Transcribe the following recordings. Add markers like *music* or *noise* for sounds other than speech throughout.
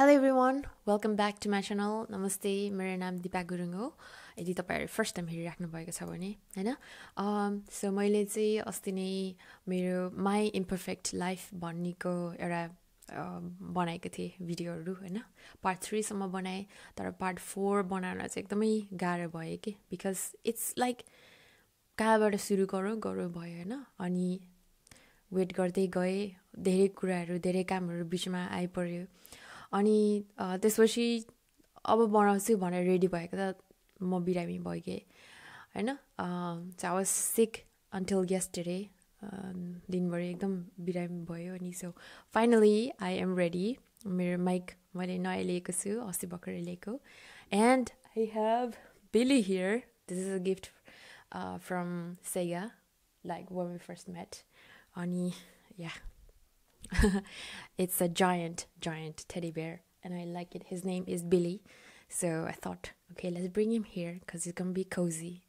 Hello everyone welcome back to my channel नमस्ते मेरो नाम दिपा गुरुङ हो यदि तपाईँहरू फर्स्ट टाइम हेरिराख्नु भएको छ भने होइन सो मैले चाहिँ अस्ति नै मेरो माई इम्पर्फेक्ट लाइफ भन्नेको एउटा बनाएको थिएँ भिडियोहरू होइन पार्ट थ्रीसम्म बनाएँ तर पार्ट फोर बनाउन चाहिँ एकदमै गाह्रो भयो कि बिकज इट्स लाइक कहाँबाट सुरु गरौँ? गरौँ भयो होइन अनि वेट गर्दै गएँ धेरै कुराहरू धेरै कामहरू बिचमा आइपऱ्यो। अनि त्यसपछि अब बनाउँछु भनेर रेडी भएको त म बिरामी भइगएँ होइन? आई सिक अन्टिल यस्टरडे दिनभरि एकदम बिरामी भयो अनि so finally I am ready मेरो माइक मैले नयाँ लिएको छु अस्ति भर्खरै लिएको and I have Billy here this is a gift from Sega like when we first met अनि या *laughs* it's a giant, giant teddy bear, and I like it. His name is Billy. So I thought, okay, let's bring him here because it's gonna be cozy.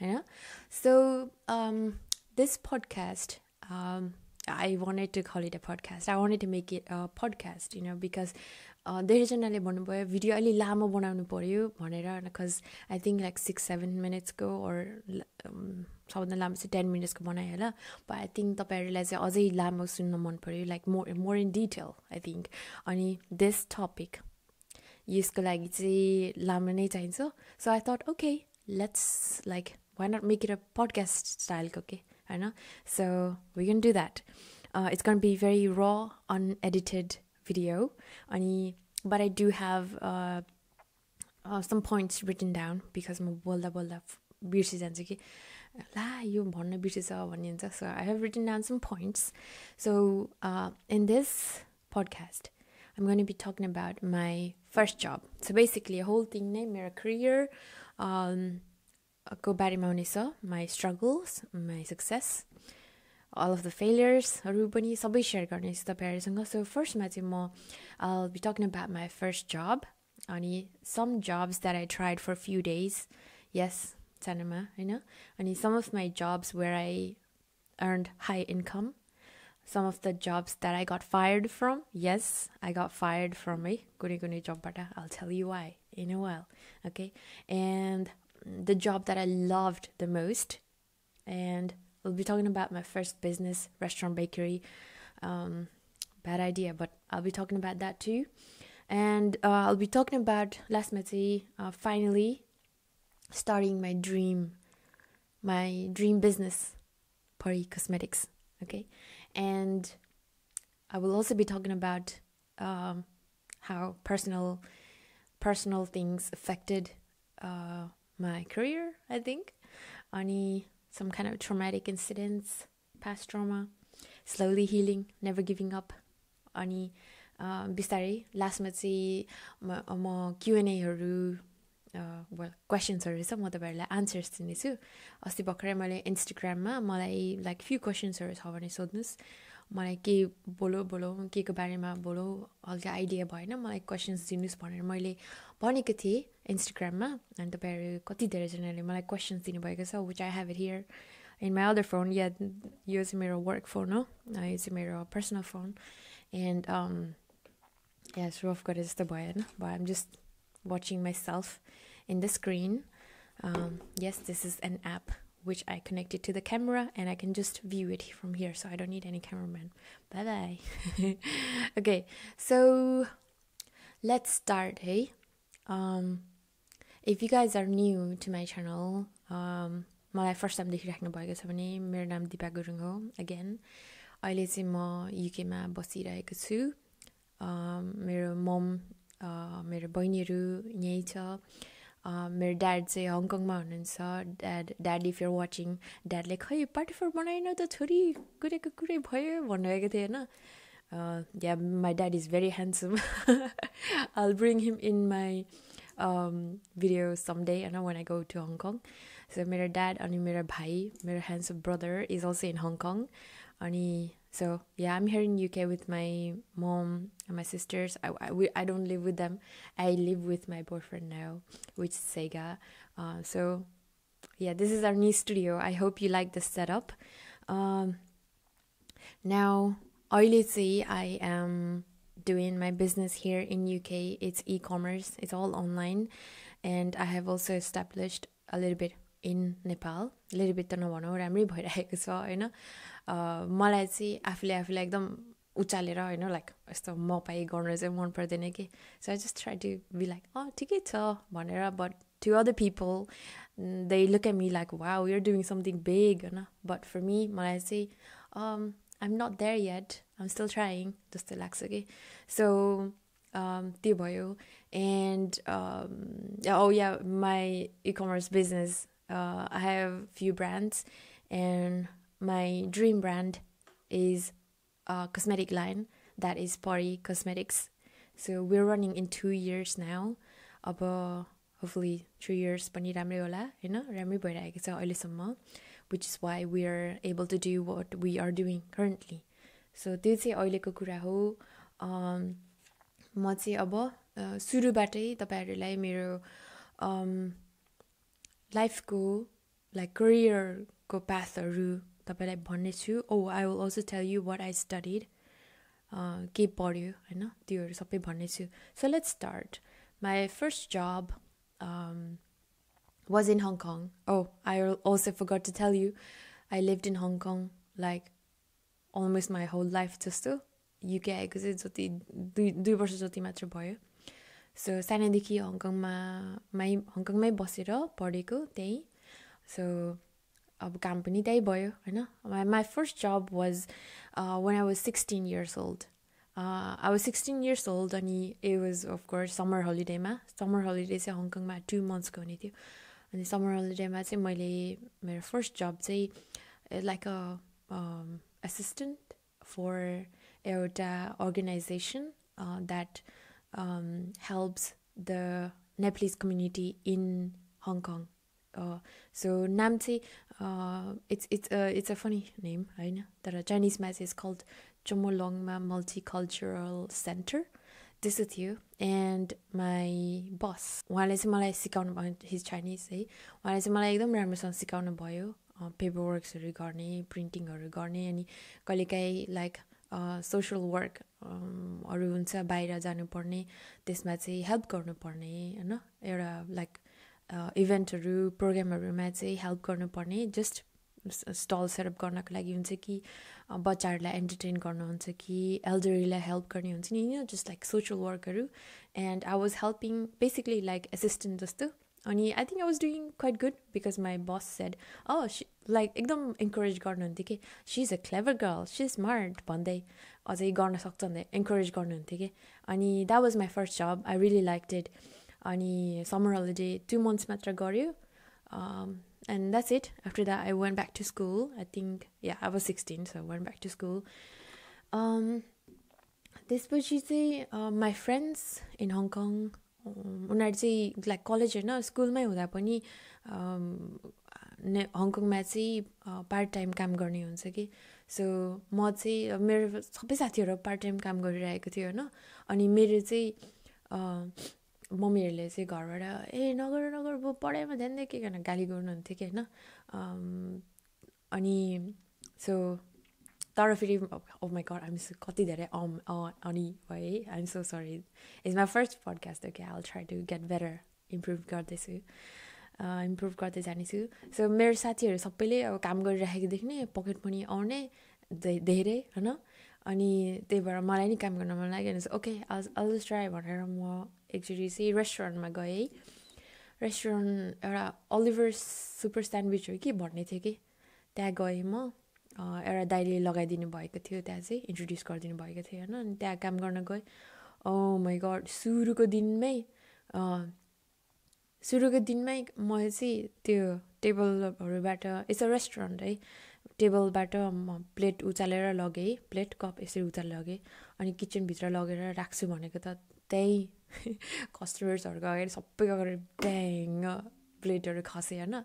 you know. So um, this podcast, um, I wanted to call it a podcast. I wanted to make it a podcast, you know, because धेरैजनाले भन्नुभयो video अलि लामो बनाउनु पऱ्यो भनेर। Because I think like six seven मिनट्सको or सबभन्दा लामो चाहिँ टेन मिनट्सको बनाएँ होला। बट आई थिङ्क तपाईँहरूलाई चाहिँ अझै लामो सुन्न मन पऱ्यो like more more in detail I think अनि दिस टपिक यसको लागि चाहिँ लामो नै चाहिन्छ। So I thought okay let's like why not make it a podcast स्टाइलको के? होइन। So we can do that it's can be very raw unedited video अनि but I do have uh, uh, some points written down because म बोल्दा बोल्दा बिर्सिजान्छु कि ला यो भन्न बिर्सेछ भन्ने हुन्छ सो I have written down some points so in this podcast I'm going to be talking about my first job. So basically, a whole thing name मेरो career um, को बारेमा हुनेछ my struggles, my success, all of the फेलियर्सहरू पनि सबै share गर्नेछु तपाईँहरूसँग सो फर्स्टमा चाहिँ म आल be talking about my first जब अनि सम jobs that I tried for few days yes सानोमा होइन अनि सम of my jobs where I earned high income some of the jobs that I got fired from yes I got fired from है कुनै कुनै जबबाट I'll tell you Y in a well okay and the job that I loved the most end We'll be talking about my first business, restaurant bakery. Um, bad idea, but I'll be talking about that too. And uh, I'll be talking about last Meti, uh, finally starting my dream, my dream business, Pari Cosmetics. Okay, and I will also be talking about um, how personal personal things affected uh, my career. I think, Ani some kind of traumatic incidents, past trauma, slowly healing, never giving up. अनि बिस्तारै लास्टमा चाहिँ म क्युएनएहरू क्वेसन्सहरू छ म तपाईँहरूलाई answers दिनेछु अस्ति भर्खरै मैले इन्स्टाग्राममा मलाई लाइक फ्यु क्वेसन्सहरू छ भने सोध्नुहोस् मलाई के बोलो बोलो के को बारेमा बोलो हल्का आइडिया भएन मलाई क्वेसन्स दिनुहोस् भनेर मैले भनेको थिएँ इन्स्टाग्राममा अनि तपाईँहरू कति धेरैजनाले मलाई क्वेसन्स दिनुभएको छ which I have here in my other phone yeah यो चाहिँ मेरो वर्क फोन हो यो चाहिँ मेरो पर्सनल फोन एन्ड या सो अफ गरे जस्तो भयो होइन? But I'm just watching myself in the screen yes this is an app which I connected to the camera and I can just view it from here so I don't need any cameraman. Bye bye. *laughs* okay, so let's start, hey? Um, if you guys are new to my channel, um, मलाई first time देखिराख्नु भएको छ भने मेरो नाम दिपा गुरुङ हो again अहिले चाहिँ म युकेमा बसिरहेको छु मेरो मम मेरो बहिनीहरू यहीँ छ मेरो ड्याड चाहिँ हङकङमा हुनुहुन्छ। Dad dad if you're watching ड्याडले खै पार्टी फोर बनाएन त छोरी कुरेको कुरै भयो? भन्नुभएको थियो होइन। Yeah my dad is very handsome I'll bring him in my video someday होइन वान आई गो टु हङकङ सो मेरो ड्याड अनि मेरो भाइ मेरो handsome brother is also in Hong Kong अनि So yeah, I'm here in UK with my mom and my sisters. I, I, we, I don't live with them. I live with my boyfriend now, which is Sega. Uh, so yeah, this is our new studio. I hope you like the setup. Um, now, अहिले चाहिँ I am doing my business here in UK. It's e-commerce. It's all online, and I have also established a little bit in Nepal little bit त नभनौँ राम्रै भइरहेको छ होइन मलाई चाहिँ आफूले आफूलाई एकदम उचालेर होइन लाइक यस्तो म पाइ गर्नु चाहिँ मन पर्दैन कि so I just try to be like अँ ठिकै छ भनेर but to other people they look at me like वा we are doing something big होइन बट फर मी मलाई चाहिँ I am not there yet I am still trying जस्तो लाग्छ कि सो त्यो भयो एन्ड ओ या my e commerce business uh, I have few brands, and my dream brand is a cosmetic line that is Pori Cosmetics. So we're running in two years now. अब hopefully three years पनि राम्रै होला होइन राम्रै भइरहेको छ अहिलेसम्म which is why we are able to do what we are doing currently so त्यो चाहिँ अहिलेको कुरा हो म चाहिँ अब सुरुबाटै तपाईँहरूलाई मेरो लाइफको लाइक करियरको पाथहरू तपाईँलाई भन्नेछु। ओ I will also tell you what I studied के पढ्यो होइन? त्योहरू सबै भन्नेछु। So let's start my first job was in Hong Kong oh I will also forgot to tell you I live in Hong Kong like almost my whole life जस्तो UK आएको चाहिँ जति दुई दुई वर्ष जति मात्र भयो। सो सानैदेखि हङकङमा मै हङकङमै बसेर पढेको त्यहीँ। सो अब काम पनि त्यहीँ भयो होइन my first job was one I was sixteen years old I was sixteen years old अनि ए was of course summer होलिडेमा summer holiday चाहिँ हङकङमा टु मन्थ्सको हुने थियो अनि समर होलिडेमा चाहिँ मैले मेरो फर्स्ट जब चाहिँ लाइक अ एसिस्टेन्ट फर एउटा organisation that um, helps the Nepalese community in Namti, uh, it's it's a it's a funny name, होइन तर चाइनिजमा चाहिँ it's called Chomolungma multicultural centre त्यस्तो थियो एन्ड माई बस उहाँले चाहिँ मलाई सिकाउनु भयो हिज चाइनिज है उहाँले चाहिँ मलाई एकदम राम्रोसँग सिकाउनु भयो पेपर वर्क्सहरू गर्ने प्रिन्टिङहरू गर्ने अनि कहिलेकाहीँ लाइक सोसियल वर्क अरू हुन्छ बाहिर जानुपर्ने त्यसमा चाहिँ हेल्प गर्नुपर्ने होइन एउटा लाइक इभेन्टहरू प्रोग्रामहरूमा चाहिँ हेल्प गर्नुपर्ने जस्ट स्टल सेटअप गर्नको लागि हुन्छ कि बच्चाहरूलाई एन्टरटेन गर्नुहुन्छ कि एल्डरीलाई हेल्प गर्ने हुन्छ नि you just like social वर्कहरू and I was helping basically like assistant जस्तो. अनि I think I was doing quite good because my boss said uh like एकदम इन्करेज गर्नुहुन्थ्यो कि she is a clever girl she is smart भन्दै अझै गर्न सक्छ भन्दै इन्करेज गर्नुहुन्थ्यो कि. अनि that was my first job I really like it अनि समर हलिडे टु मन्थ्स मात्र गऱ्यो। And that's it after that I went back to school I think yeah was sixteen so went back to school त्यसपछि चाहिँ my friends in Hong Kong उनीहरू चाहिँ like college होइन स्कुलमै हुँदा पनि ने हङकङमा चाहिँ पार्ट टाइम काम गर्ने हुन्छ कि। सो म चाहिँ मेरो सबै साथीहरू पार्ट टाइम काम गरिरहेको थियो होइन। अनि मेरो चाहिँ मम्मीहरूले चाहिँ घरबाट ए नगर नगर अब पढाइमा ध्यान दिए के गाली गर्नुहुन्थ्यो कि होइन? अनि सो तर फेरि ओ माई गड आइम कति धेरै अम अनि है I'm so sorry is my first podcast okay I try to get better improve गर्दैछु इम्प्रुभ गर्दै जानेछु. सो मेरो साथीहरू सबैले अब काम गरिराखेको देख्ने पकेट मनी आउने धेरै होइन? अनि त्यही भएर मलाई नि काम गर्न मन चाहिँ ओके अल अल्स ट्राई भनेर म एकचोटि चाहिँ रेस्टुरेन्टमा गएँ है। रेस्टुरेन्ट एउटा अलिभर सुपर स्यान्डविच हो कि भन्ने थियो कि। त्यहाँ गएँ म। एउटा दाइले लगाइदिनु भएको थियो त्यहाँ चाहिँ इन्ट्रोड्युस गरिदिनु भएको थियो होइन। अनि त्यहाँ काम गर्न गएँ। ओ माई गड सुरुको दिनमै सुरुको दिनमै म चाहिँ त्यो टेबलहरूबाट यस्तो रेस्टुरेन्ट है। टेबलबाट म प्लेट उचालेर लगेँ। प्लेट कप यसरी उचालेर लगेँ। अनि किचनभित्र लगेर राख्छु भनेको त त्यहीँ *laughs* कस्टमर्सहरूको अगाडि सबैको अगाडि ब्याङ प्लेटहरू खसेँ होइन?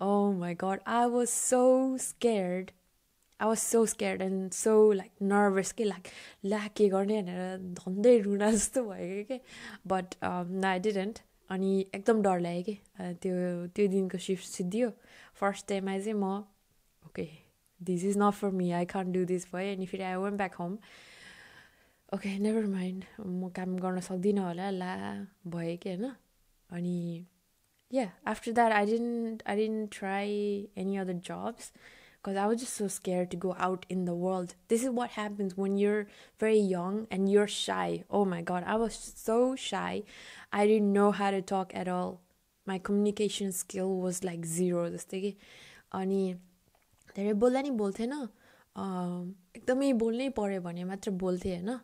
Oh my god i was so scared. I was so scared and so like nervous कि like ला के गर्ने भनेर धन्दै रुना जस्तो भयो कि बट न आई डिडेन्ट अनि एकदम डर लाग्यो कि? त्यो त्यो दिनको सिफ्ट सिद्धियो फर्स्ट टाइममा चाहिँ म okay this is not for me I can't do this भयो। अनि फेरि I went back home okay never mind म काम गर्न सक्दिनँ होला ला भयो कि होइन अनि yeah after that i didn't i didn't try any other jobs because i was just so scared to go out in the world this is what happens when you're very young and you're shy oh my god i was so shy i didn't know how to talk at all my communication skill was like zero जस्तै कि अनि धेरै बोल्दा नि बोल्थेन एकदमै बोल्नै पऱ्यो भने मात्र बोल्थेँ होइन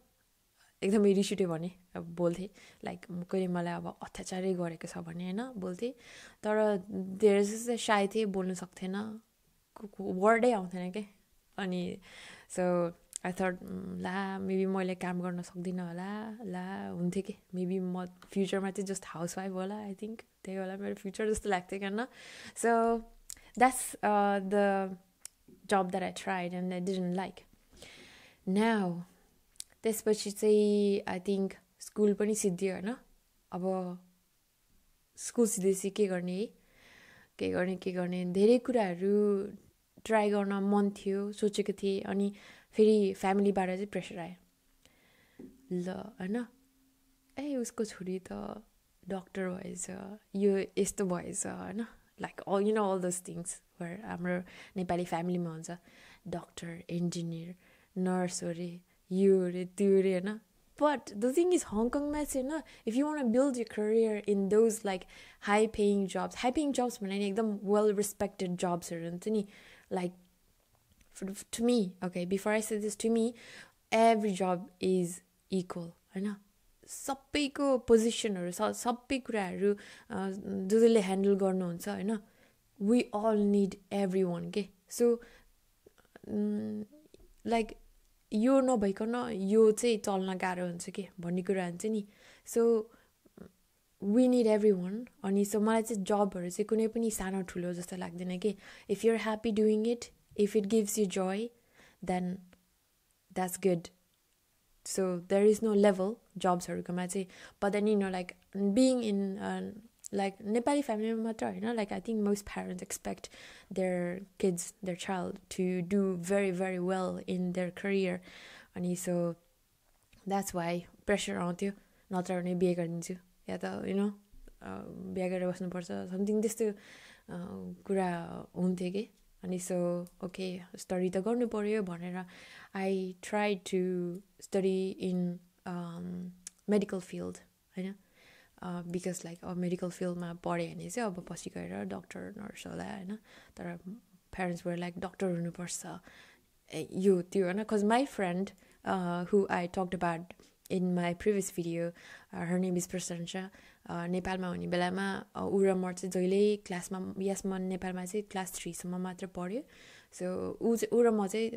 एकदमै रिस उठ्यो भने अब बोल्थेँ। लाइक कहिले मलाई अब अत्याचारै गरेको छ भने होइन बोल्थेँ। तर धेरै जस्तो सायद थिएँ बोल्नु सक्थेन। वर्डै आउँथेन क्या अनि सो आई थट ला मेबी मैले काम गर्न सक्दिनँ होला। ला हुन्थ्यो कि? मेबी म फ्युचरमा चाहिँ जस्ट हाउस वाइफ होला आई थिङ्क त्यही होला मेरो फ्युचर जस्तो लाग्थ्यो क्या so that's the job that I tried and I didn't like now त्यसपछि चाहिँ आई थिङ्क स्कुल पनि सिद्धियो होइन? अब स्कुल सिधेपछि के गर्ने? है के गर्ने के गर्ने? धेरै कुराहरू ट्राई गर्न मन थियो सोचेको थिएँ अनि फेरि फ्यामिलीबाट चाहिँ प्रेसर आयो। ल होइन? ए उसको छोरी त डक्टर भएछ यो यस्तो भएछ होइन? लाइक अल यु नो अल दस थिङ्स भएर हाम्रो नेपाली फ्यामिलीमा हुन्छ। डक्टर इन्जिनियर नर्स अरे। यो अरे त्यो अरे होइन बट द थिङ इज हङकङमा चाहिँ होइन if you one build year career in those like high paying jobs high paying jobs भने नि एकदम वेल रेस्पेक्टेड जब्सहरू हुन्छ नि like to me okay before I से दिस टु मी एभ्री जब is equal होइन सबैको पोजिसनहरू स सबै कुराहरू जो जसले ह्यान्डल गर्नुहुन्छ होइन we all need every one के सो लाइक यो नभइकन यो चाहिँ चल्न गाह्रो हुन्छ कि भन्ने कुरा हुन्छ नि। So we need every one अनि सो मलाई चाहिँ जबहरू चाहिँ कुनै पनि सानो ठुलो जस्तो लाग्दैन कि। If you're happy doing it if it gives you joy then that's good so there is no level जब्सहरूकोमा चाहिँ। Then you know like being in like Nepali फ्यामिलीमा मात्र होइन like I think most parents expect their kids their child to do very very well in their career अनि so that's Y pressure आउँथ्यो नत्र भने बिहे गरिदिन्छु। या त यु नो बिहा गरेर बस्नुपर्छ समथिङ त्यस्तो कुरा हुन्थ्यो कि। अनि सो ओके स्टडी त गर्नु पऱ्यो भनेर I try to study in medical field होइन। बिकज लाइक अब मेडिकल फिल्डमा पढ्यो भने चाहिँ अब पछि गएर डक्टर नर्स होला होइन? तर प्यारेन्ट्स वर लाइक डक्टर हुनुपर्छ. यो त्यो होइन? कज माई friend who I talk about in my previous video her name is नेपालमा हुने बेलामा ऊ र म चाहिँ जहिले क्लासमा यस म नेपालमा चाहिँ क्लास थ्रीसम्म मात्र पढ्यो। सो ऊ चाहिँ ऊ र म चाहिँ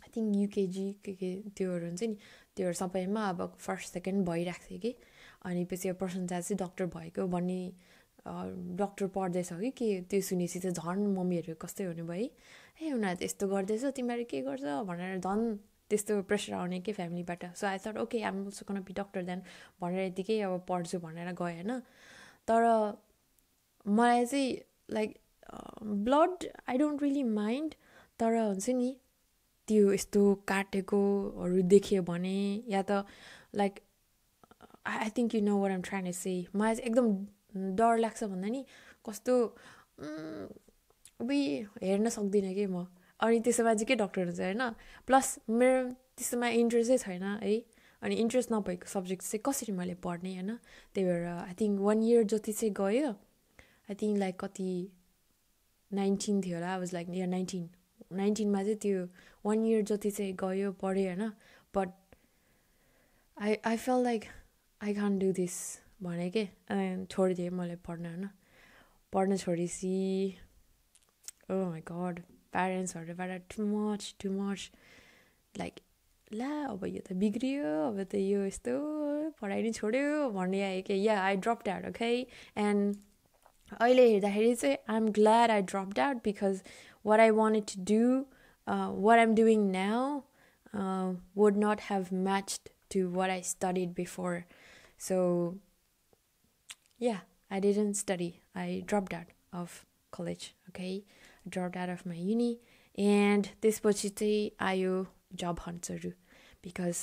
आई थिङ्क युकेजी के के त्योहरू हुन्छ नि। त्योहरू सबैमा अब फर्स्ट सेकेन्ड भइरहेको थियो कि। अनि पछि अब प्रशंसा चाहिँ डक्टर भएको भन्ने डक्टर पढ्दैछ कि के त्यो सुनेपछि चाहिँ झन् मम्मीहरू कस्तै हुने भयो? ए उनीहरू त यस्तो गर्दैछ तिमीहरू के गर्छ? भनेर झन् त्यस्तो प्रेसर आउने कि फ्यामिलीबाट so I thought okay I'm also can doctor then भनेर यतिकै अब पढ्छु भनेर गएँ होइन? तर मलाई चाहिँ like blood I don't really mind तर हुन्छ नि त्यो यस्तो काटेकोहरू देख्यो भने या त like I think you know were am trying say मलाई चाहिँ एकदम डर लाग्छ भन्दा नि कस्तो उही हेर्न सक्दिनँ कि म? अनि त्यसोमा चाहिँ के डक्टर हुन्छ होइन? प्लस मेरो त्यस्तोमा इन्ट्रेस्टै छैन है? अनि इन्ट्रेस्ट नभएको सब्जेक्ट चाहिँ कसरी मैले पढ्ने होइन? त्यही भएर आई थिङ्क वान इयर जति चाहिँ गयो आई थिङ्क लाइक कति नाइन्टिन थियो होला वाज लाइक या नाइन्टिन नाइन्टिनमा चाहिँ त्यो वान इयर जति चाहिँ गयो पढेँ होइन? But I I feel like I can't do this भने के? छोडिदिएँ मैले पढ्न होइन? पढ्न छोडेपछि oh my god प्यारेन्ट्सहरूबाट too much too much like ला अब यो त बिग्रियो अब त यो यस्तो पढाइ नै छोड्यो भन्ने आयो कि? Yeah I drop out okay and अहिले हेर्दाखेरि चाहिँ I am glad I drop out because what I wanted to do, uh, what I'm doing now, uh, would not have matched to what I studied before. So, yeah, I didn't study. I dropped out of college, okay? I dropped out of my uni. And this चाहिँ आयो जब हन्ट्सहरू because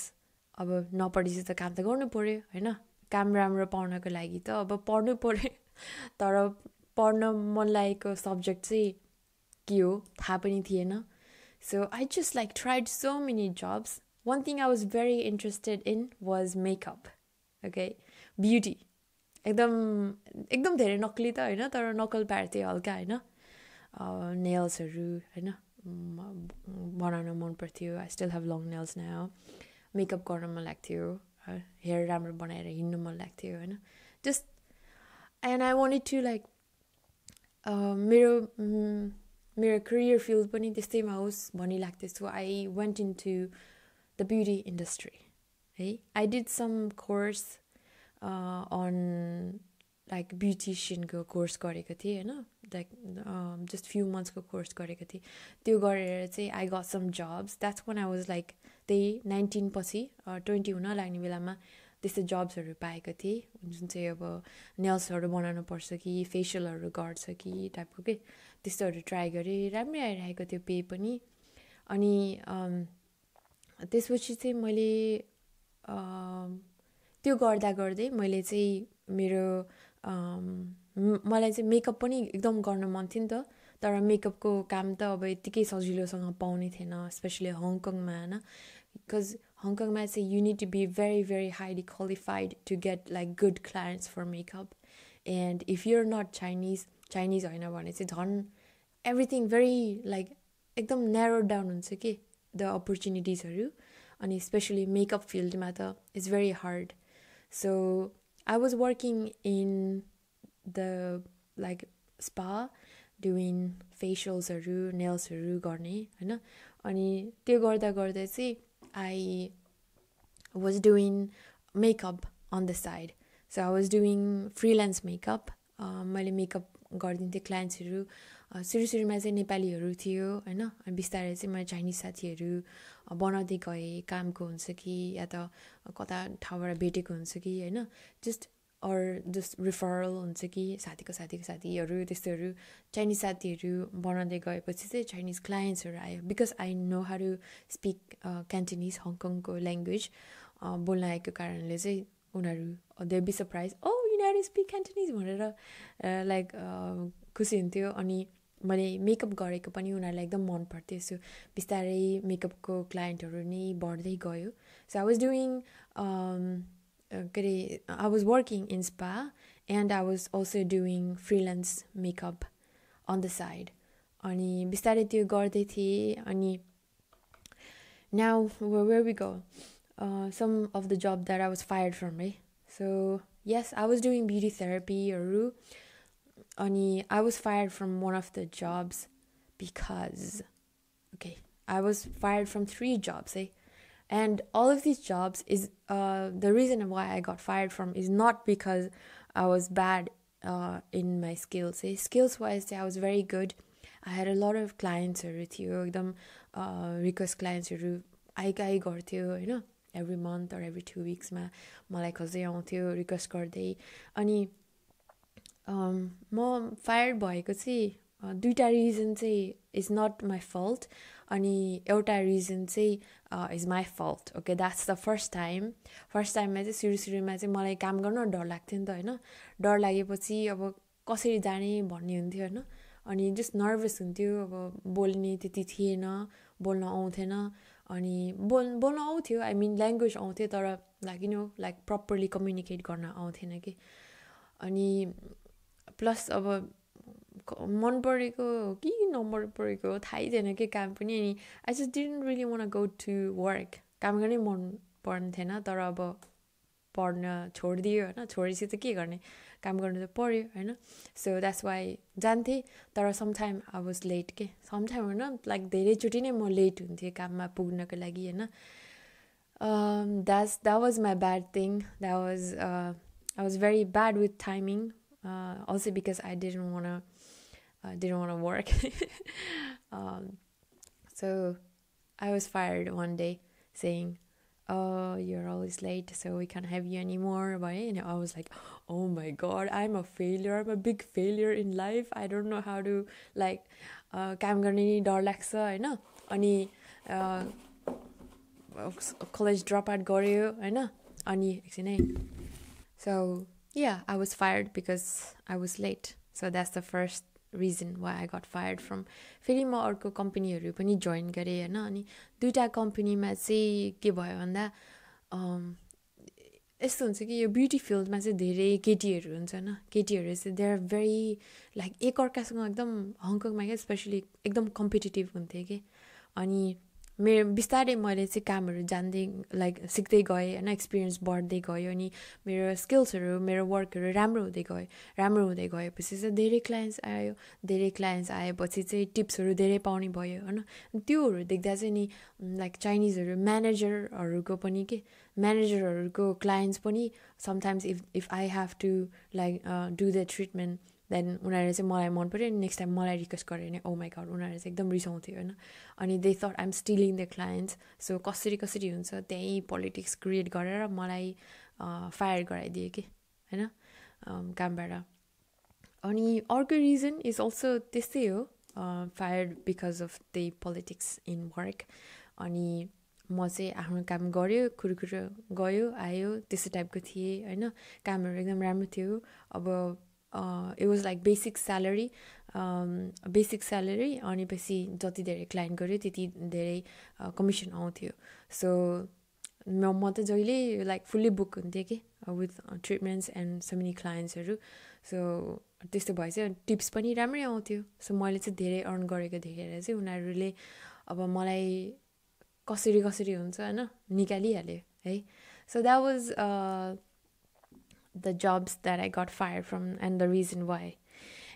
अब नपढेपछि त काम त गर्नु पऱ्यो होइन काम राम्रो पाउनको लागि त अब पढ्नु पऱ्यो तर पढ्न मन लागेको सब्जेक्ट चाहिँ के हो थाहा पनि थिएन सो I just like tried so many jobs one thing I was very interested in was makeup okay beauty एकदम एकदम धेरै नक्ली त होइन तर नकल पार्थेँ हल्का होइन नेल्सहरू होइन बनाउन मन पर्थ्यो I still have long nails न मेकअप गर्न मन लाग्थ्यो हेयर राम्रो बनाएर हिँड्नु मन लाग्थ्यो होइन just and I wanted to like मेरो मेरो करियर फिल्ड पनि त्यस्तैमा होस् भन्ने लाग्थ्यो so I went into the beauty industry है I did some course on like ब्युटिसियनको course गरेको थिएँ होइन। लाइक जस्ट फ्यु मन्थ्सको कोर्स गरेको थिएँ। त्यो गरेर चाहिँ I got some jobs that's when I was like त्यही नाइन्टिन पछि ट्वेन्टी हुन लाग्ने बेलामा त्यस्तो जब्सहरू पाएको थिएँ। जुन चाहिँ अब नेल्सहरू बनाउनु पर्छ कि फेसियलहरू गर्छ कि टाइपको के। त्यस्तोहरू ट्राई गरेँ राम्रै आइरहेको थियो पे पनि। अनि त्यसपछि चाहिँ मैले त्यो गर्दा गर्दै मैले चाहिँ मेरो मलाई चाहिँ मेकअप पनि एकदम गर्न मन थियो नि त। तर मेकअपको काम त अब यत्तिकै सजिलोसँग पाउने थिएन स्पेसली हङकङमा होइन? बिकज हङकङमा चाहिँ you need to be very very highly qualified to get like good clients for makeup and if you're not Chinese Chinese होइन भने चाहिँ झन् एभ्रिथिङ भेरी लाइक एकदम न्यारो डाउन हुन्छ कि द अपर्च्युनिटिजहरू अनि स्पेसली मेकअप फिल्डमा त it's very hard so I was working in the like spa doing फेसियल्सहरू नेल्सहरू गर्ने होइन अनि त्यो गर्दा गर्दा चाहिँ I was doing makeup on the side. So I was doing freelance makeup. मैले मेकअप गरिदिन्थेँ क्लाइन्ट्सहरू सुरु सुरुमा चाहिँ नेपालीहरू थियो होइन? अनि बिस्तारै चाहिँ मैले चाइनिज साथीहरू बनाउँदै गएँ कामको हुन्छ कि या त कता ठाउँबाट भेटेको हुन्छ कि होइन? जस्ट अर जस्ट रिफरल हुन्छ कि साथीको साथीको साथीहरू त्यस्तोहरू। चाइनिज साथीहरू बनाउँदै गएपछि चाहिँ चाइनिज क्लायन्ट्सहरू आयो। Because I know how speak Cantonese हङकङको language बोल्न आएको कारणले चाहिँ उनीहरू they be surprise oh यिनीहरू स्पिक क्यान्टिनिज भनेर लाइक खुसी हुन्थ्यो अनि मैले मेकअप गरेको पनि उनीहरूलाई एकदम मन पर्थ्यो सो बिस्तारै मेकअपको क्लाइन्टहरू नै बढ्दै गयो सो आई वाज डुइङ के अरे I was working in spa and I was also doing freelance makeup on the side अनि बिस्तारै त्यो गर्दै थिएँ अनि now where we go some of the job that I was fired from है so yes I was doing beauty थेरापीहरू अनि आई was fired from one of the jobs because okay I was fired from three jobs है and all of these jobs is uh, the reason why i got fired from is not because i was bad uh, in my skills eh? skills wise i was very good i had a lot of clientsहरू थियो एकदम request क्लाइन्ट्सहरू आइकाइ गर्थ्यो होइन Every month or every two विक्समा मलाई खोज्दै आउँथ्यो request गर्दै अनि म फायर भएको चाहिँ दुइटा रिजन चाहिँ इज नट माई फल्ट अनि एउटा रिजन चाहिँ is my fault okay that's the first time first टाइममा चाहिँ सुरु सुरुमा चाहिँ मलाई काम गर्न डर लाग्थ्यो नि त होइन डर लागेपछि अब कसरी जाने भन्ने हुन्थ्यो होइन अनि जस्ट नर्भस हुन्थ्यो अब बोल्ने त्यति थिएन बोल्न आउँथेन अनि बोल बोल्न आउँथ्यो आई मिन ल्याङ्ग्वेज आउँथ्यो तर like you know like properly communicate गर्न आउँथेन कि। अनि प्लस अब मन परेको कि नमन परेको थाहै थिएन कि काम पनि। अनि I just didn't really want go to work काम गर्नै मन पर्ने थिएन तर अब पढ्न छोडिदियो होइन छोडेपछि त के गर्ने काम गर्नु त पऱ्यो होइन सो द्याट्स वाइ जान्थेँ तर समटाइम आई वाज लेट के समटाइम होइन लाइक धेरैचोटि नै म लेट हुन्थेँ काममा पुग्नको लागि होइन that's that was my bad thing that was I was very bad with timing also because I didn't one I didn't want to work. um, so I was fired one day saying, Oh, you're always late, so we can't have you anymore. And I was like, Oh my god, I'm a failure. I'm a big failure in life. I don't know how to like काम गर्ने नि डर लाग्छ होइन अनि college drop out गऱ्यो होइन अनि एकछिन है सो yeah I was fired because I was late so that's the first reason why I got fired from फेरि म अर्को कम्पनीहरू पनि जोइन गरेँ होइन? अनि दुइटा कम्पनीमा चाहिँ के भयो भन्दा यस्तो हुन्छ कि यो ब्युटी फिल्डमा चाहिँ धेरै केटीहरू हुन्छ होइन? केटीहरू चाहिँ दे आर भेरी लाइक एकअर्कासँग एकदम हङकङमा क्या स्पेसली एकदम कम्पिटेटिभ हुन्थ्यो कि? अनि मेरो बिस्तारै मैले चाहिँ कामहरू जान्दै लाइक सिक्दै गएँ होइन एक्सपिरियन्स बढ्दै गयो अनि मेरो स्किल्सहरू मेरो वर्कहरू राम्रो हुँदै गयो राम्रो हुँदै गएपछि चाहिँ धेरै क्लाइन्ट्स आयो धेरै क्लाइन्ट्स आएपछि चाहिँ टिप्सहरू धेरै पाउने भयो होइन। त्योहरू देख्दा चाहिँ नि लाइक चाइनिजहरू म्यानेजरहरूको पनि के म्यानेजरहरूको क्लाइन्ट्स पनि sometimes if if I have to like do the treatment then उनीहरूले चाहिँ मलाई मन पऱ्यो अनि नेक्स्ट टाइम मलाई रिक्वेस्ट गऱ्यो भने ओ माई गड चाहिँ एकदम रिसाउँथ्यो होइन? अनि they thought I'm stealing the clients so कसरी कसरी हुन्छ त्यहीँ पोलिटिक्स क्रिएट गरेर मलाई फायर गराइदियो कि होइन? कामबाट। अनि अर्को रिजन इज अल्सो त्यस्तै हो fire because of the politics in work अनि म चाहिँ आफ्नो काम गऱ्यो कुरकुरो गयो आयो त्यस्तो टाइपको थिएँ होइन? कामहरू एकदम राम्रो थियो। अब it was like basic salary basic salary अनि पछि जति धेरै क्लाइन्ट गऱ्यो त्यति धेरै कमिसन आउँथ्यो। सो म म त जहिले लाइक फुल्ली बुक हुन्थेँ कि with treatments and so many क्लाइन्ट्सहरू सो त्यस्तो भए चाहिँ टिप्स पनि राम्रै आउँथ्यो। सो मैले चाहिँ धेरै अर्न गरेको देखेर चाहिँ उनीहरूले अब मलाई कसरी कसरी हुन्छ होइन निकालिहाल्यो है। So that was the jobs that I got fired from and the reason why.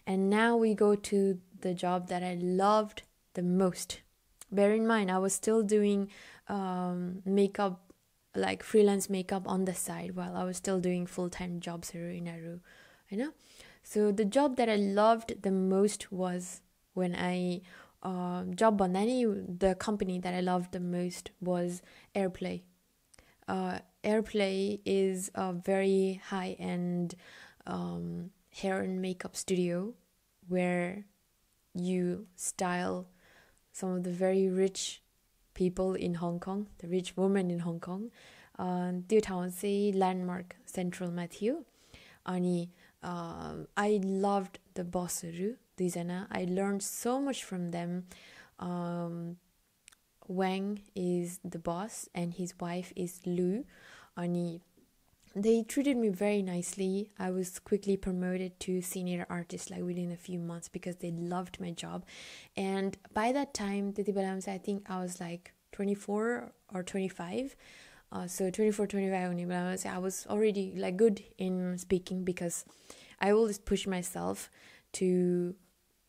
And now we go to the job that I loved the most. Bear in mind, I was still doing um, makeup, like freelance makeup on the side while I was still doing full time jobs here in Aru. You know? So the job that I loved the most was when I uh, job on any the company that I loved the most was Airplay. Uh, Airplay is a very high end um, hair and makeup studio where you style some of the very rich people in Hong Kong, the rich women in Hong Kong. त्यो ठाउँ चाहिँ landmark सेन्ट्रलमा थियो अनि आई loved the बसहरू दुईजना I learn so much from them Wang is the boss and his wife is Lu. Ani they treated me very nicely. I was quickly promoted to senior artist like within a few months because they loved my job. And by that time, I think I was like 24 or 25. Uh, so 24, 25, I was already like good in speaking because I always push myself to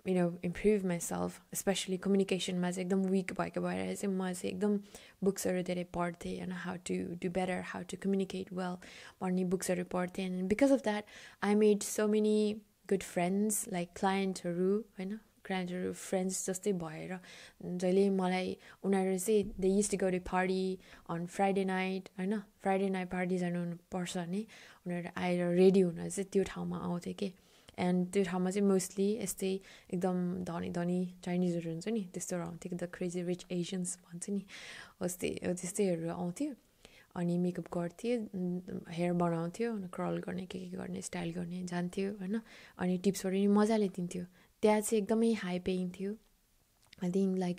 you know improve myself especially कम्युनिकेसनमा चाहिँ एकदम Wick भएको भएर चाहिँ म चाहिँ एकदम बुक्सहरू धेरै पढ्थेँ होइन how to do better how to communicate well पढ्ने बुक्सहरू पढ्थेँ and because of that I made so many good friends like क्लाइन्टहरू होइन क्लाइन्टहरू फ्रेन्ड्स जस्तै भएर। जहिले मलाई उनीहरू चाहिँ दे युस टु गरी पार्टी अन फ्राइडे नाइट होइन फ्राइडे नाइट पार्टी जानु पर्छ भने उनीहरू आएर रेडी हुन चाहिँ त्यो ठाउँमा आउँथ्यो कि? एन्ड त्यो ठाउँमा चाहिँ मोस्टली यस्तै एकदम धनी धनी चाइनिजहरू हुन्छ नि त्यस्तोहरू आउँथ्यो द क्रेजी रिच एसियन्स भन्छ नि त्यस्तै त्यस्तैहरू आउँथ्यो। अनि मेकअप गर्थ्यो हेयर बनाउँथ्यो क्रल गर्ने के के गर्ने स्टाइल गर्ने जान्थ्यो होइन। अनि टिप्सहरू पनि मजाले दिन्थ्यो। त्यहाँ चाहिँ एकदमै हाई पेइङ थियो। I think like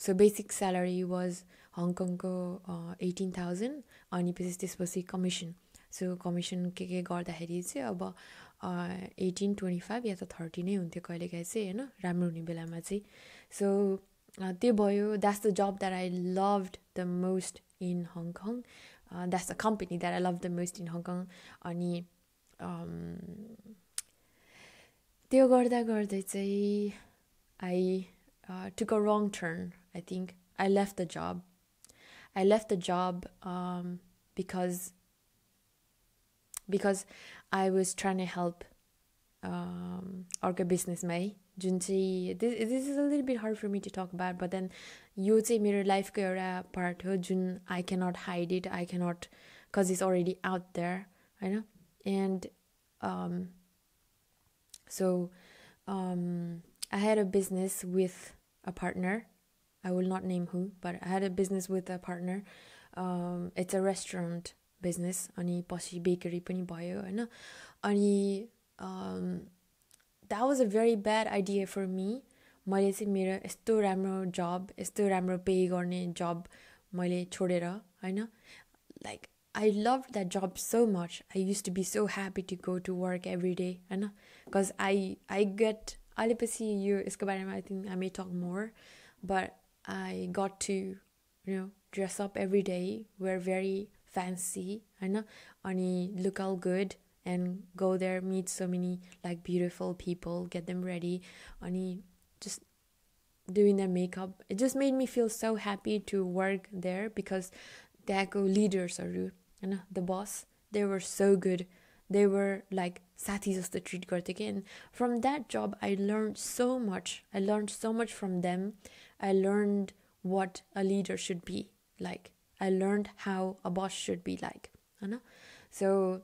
so basic salary was हङकङको eighteen thousand अनि पछि त्यसपछि कमिसन सो कमिसन के के गर्दाखेरि चाहिँ अब एटिन ट्वेन्टी फाइभ या त थर्टी नै हुन्थ्यो कहिलेकाहीँ चाहिँ होइन? राम्रो हुने बेलामा चाहिँ। सो त्यो भयो। That's the job that I loved the most in Hong Kong that's the company that I love the most in Hong Kong अनि त्यो गर्दा गर्दै चाहिँ I took a wrong turn I think I left the job I left the job because because I was try to help अर्को बिजनेसमा है जुन चाहिँ this this is a little bit hard for me to talk about but then यो चाहिँ मेरो लाइफको एउटा part हो जुन I cannot hide it I cannot कज इज अलरेडी आउट देयर होइन and so I had a business with a partner I will not name who, but I had a business with a partner. Um, it's a restaurant business अनि पछि bakery पनि भयो होइन अनि that was a very bad idea for me मैले चाहिँ मेरो यस्तो राम्रो जब यस्तो राम्रो पे गर्ने जब मैले छोडेर होइन like I love that job so much I use to be so happy to go to work every day होइन बिकज आई आई गेट अहिले पछि यो यसको बारेमा आई think I may talk more but I got to you know dress up every day wear very fancy होइन अनि look all good and go there, meet so many like beautiful people, get them ready, and just doing their makeup. It just made me feel so happy to work there because the leaders are you know the boss. They were so good. They were like satis of the treat and from that job I learned so much. I learned so much from them. I learned what a leader should be like. I learned how a boss should be like. You know? So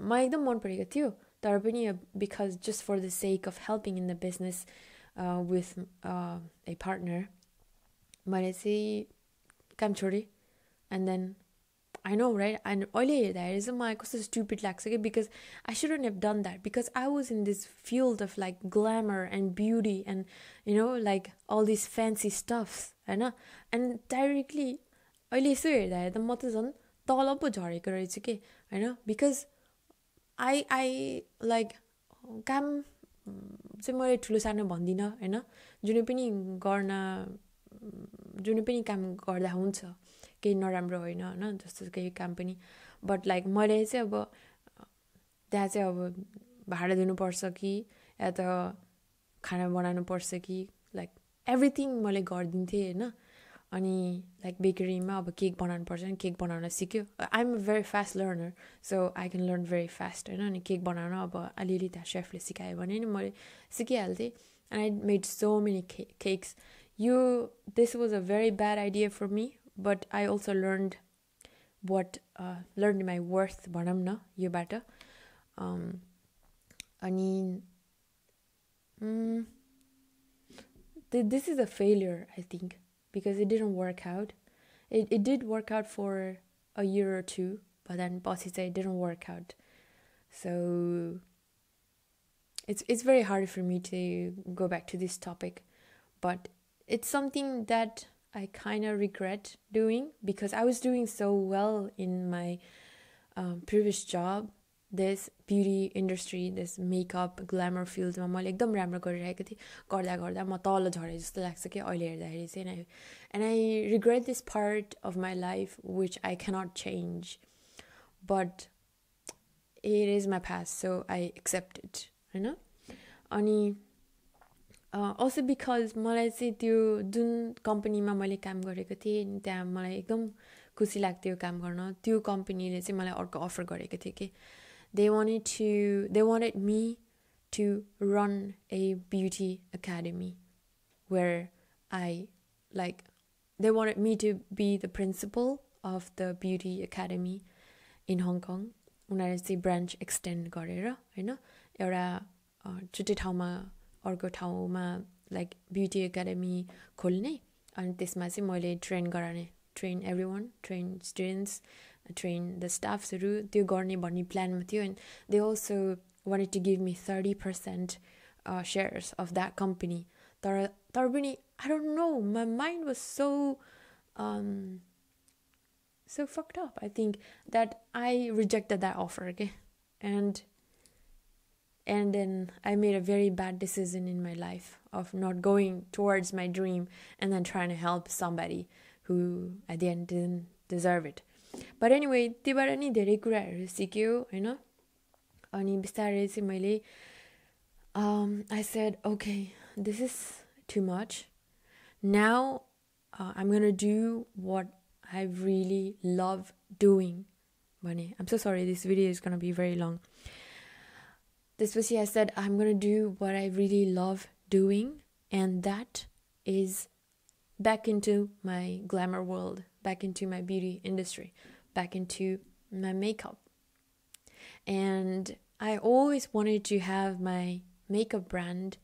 मलाई एकदम मन परेको थियो तर पनि because just for the sake of helping in the business with a partner मैले चाहिँ काम छोडेँ and then I know right end अहिले हेर्दाखेरि चाहिँ मलाई कस्तो स्टुपिड लाग्छ कि because I shouldn't have done that because I was in this field of like glamour and beauty and you know like all this fancy stuffs होइन and directly अहिले यसो हेर्दाखेरि त म त झन् तल पो झरेको रहेछु कि? होइन? बिकज आई आई लाइक काम चाहिँ मैले ठुलो सानो भन्दिनँ होइन? जुनै पनि गर्न जुनै पनि काम गर्दा हुन्छ। केही नराम्रो होइन होइन? जस्तो केही काम पनि। बट लाइक मैले चाहिँ अब त्यहाँ चाहिँ अब भाडा दिनुपर्छ कि? या त खाना बनाउनु पर्छ कि? लाइक एभ्रिथिङ मैले गरिदिन्थेँ होइन? अनि लाइक बेकरीमा अब केक बनाउनु पर्छ नि केक बनाउन सिक्यो आइ am a very fast learner so I can learn very fast होइन अनि केक बनाउन अब अलिअलि त्यहाँ सेफले सिकायो भने नि मैले सिकिहाल्थेँ and I made so many के cakes yo this was a very bad idea for me but I also learn what learn my worth भनौँ न योबाट अनि this is a failure I think because it didn't work out. It, it did work out for a year or two, but then bossy said it didn't work out. So it's it's very hard for me to go back to this topic, but it's something that I kind of regret doing because I was doing so well in my um, previous job this beauty industry this makeup glamour फिल्डमा मैले एकदम राम्रो गरिरहेको थिएँ। गर्दा गर्दा म तल झरेँ जस्तो लाग्छ कि अहिले हेर्दाखेरि चाहिँ and I regret this part of my life which I cannot change but it is my past so I accept it होइन अनि अल्सो बिकज मलाई चाहिँ त्यो जुन कम्पनीमा मैले काम गरेको थिएँ त्यहाँ मलाई एकदम खुसी लाग्थ्यो काम गर्न। त्यो कम्पनीले चाहिँ मलाई अर्को अफर गरेको थियो कि they wanted to they wanted me to run a beauty academy where I like they wanted me to be the principal of the beauty academy in Hong Kong उनीहरूले चाहिँ ब्रान्च एक्सटेन्ड गरेर होइन एउटा छुट्टै ठाउँमा अर्को ठाउँमा लाइक ब्युटी एकाडेमी खोल्ने अनि त्यसमा चाहिँ मैले ट्रेन गराउने train every one train students train the स्टाफ्सहरू त्यो गर्ने भन्ने प्लानमा थियो and they also wanted to give me thirty percent shares of that company तर तर पनि I don't know my mind was so so fucked up i think that i rejected that offer okay and and then i made a very bad decision in my life of not going towards my dream and then trying to help somebody who at the end didn't deserve it but anyway त्योबाट नि धेरै कुराहरू सिक्यो होइन अनि बिस्तारै चाहिँ मैले I said okay this is too much now आइम gun do what I really love doing भने I'm so sorry this video is gonna be very long त्यसपछि आई सेड आइम gun do what I really love doing and that is back in to my glamour world back into my beauty industry, back into my makeup. And I always wanted to have my makeup brand.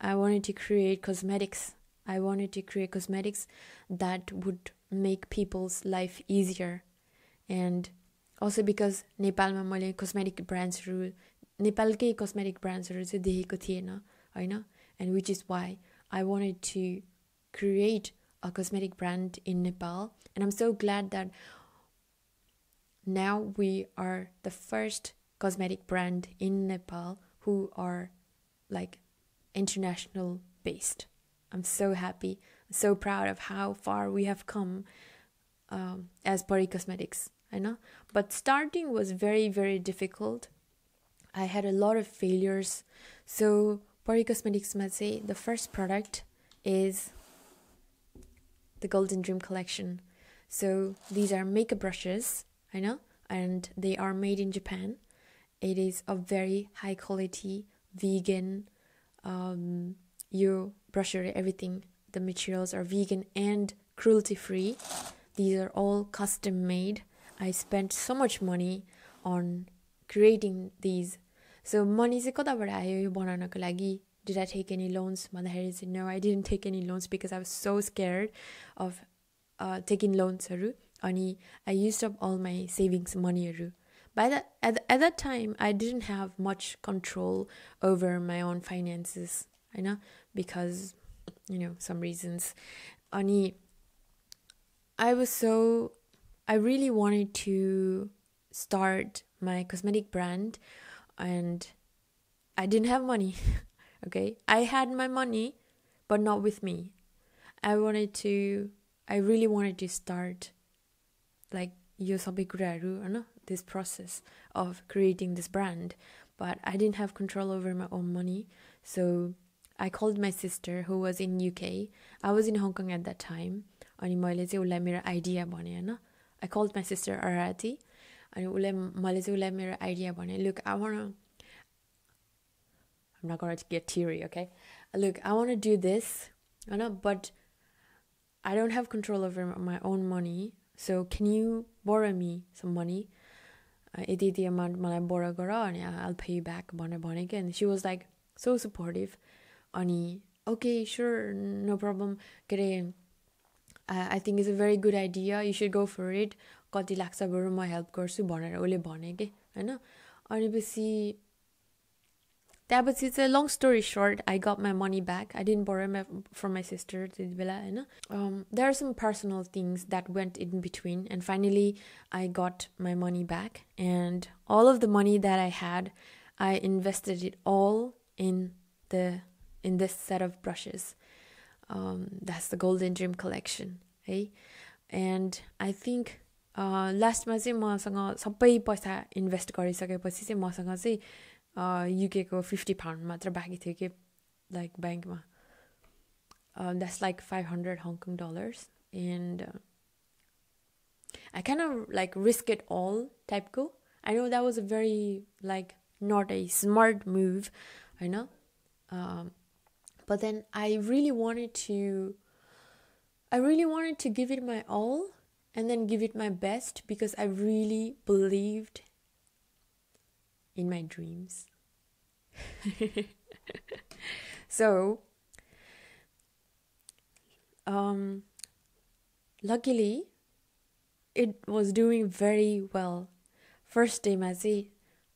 I wanted to create cosmetics I wanted to create cosmetics that would make people's life easier. And also because नेपालमा मैले cosmetic ब्रान्ड्सहरू नेपालकै cosmetic ब्रान्ड्सहरू चाहिँ देखेको थिएन होइन and which is Y I wanted to create a cosmetic brand in Nepal. And I'm so glad that now we are the first cosmetic brand in Nepal who are like international based. I'm so happy, so proud of how far we have come um, as Pari Cosmetics. I know, but starting was very, very difficult. I had a lot of failures. So, Pari Cosmetics, must say the first product is the Golden Dream collection. So, these are makeup brushes, I know, and they are made in Japan. It is a very high quality vegan um, your brushery everything the materials are vegan and cruelty free these are all custom made i spent so much money on creating these so money चाहिँ कताबाट आयो यो बनाउनको लागि did I take any loans भन्दाखेरि चाहिँ no I didn't take any loans because I was so scared of uh, taking loans अनि I used up all my savings moneyहरू by that at, at that time I didn't have much control over my own finances know because you know some reasons अनि I was so I really wanted to start my cosmetic brand and I didn't have money *laughs* okay I had my money but not with me I wanted to I really wanted to start like यो सबै कुराहरू होइन this process of creating this brand but i didn't have control over my own money so i called my sister who was in uk i was in hong kong at that time अनि मैले चाहिँ उसलाई मेरो idea भने होइन आई called my sister अराती अनि उसलाई मैले चाहिँ उसलाई मेरो आइडिया भने look I want I'm not going to get teary, okay? Look, I want to do this, I know, but I don't have control over my own money. So can you borrow me some money? Yati Yati amount मलाई बोरो गर अनि आल पे back भनेर भने कि अनि she was like so supportive अनि okay sure no problem के अरे I think is a very good idea you should go for it कति लाग्छ बरु म हेल्प गर्छु भनेर उसले भने कि होइन अनि पछि त्यहाँपछि चाहिँ long story shirt I gut my money back I didn't borrow my from my sister त्यति बेला होइन there are some personal things that Venant in between end finally I gut my money back and all of the money that I had I invested it all in the in this set of brushes that's the golden dream collection है and I think लास्टमा चाहिँ मसँग सबै पैसा invest गरिसकेपछि चाहिँ मसँग चाहिँ युकेको फिफ्टी पाउन्ड मात्र बाँकी थियो कि लाइक ब्याङ्कमा that's like five hundred Hong Kong dollars and I can like risk it all टाइपको I know that was a very like not a smart move, I know. Um, but then I really wanted to, I really wanted to give it my all and then give it my best because I really believed in my dreams. *laughs* so, um, luckily, it was doing very well. First day, Mazi,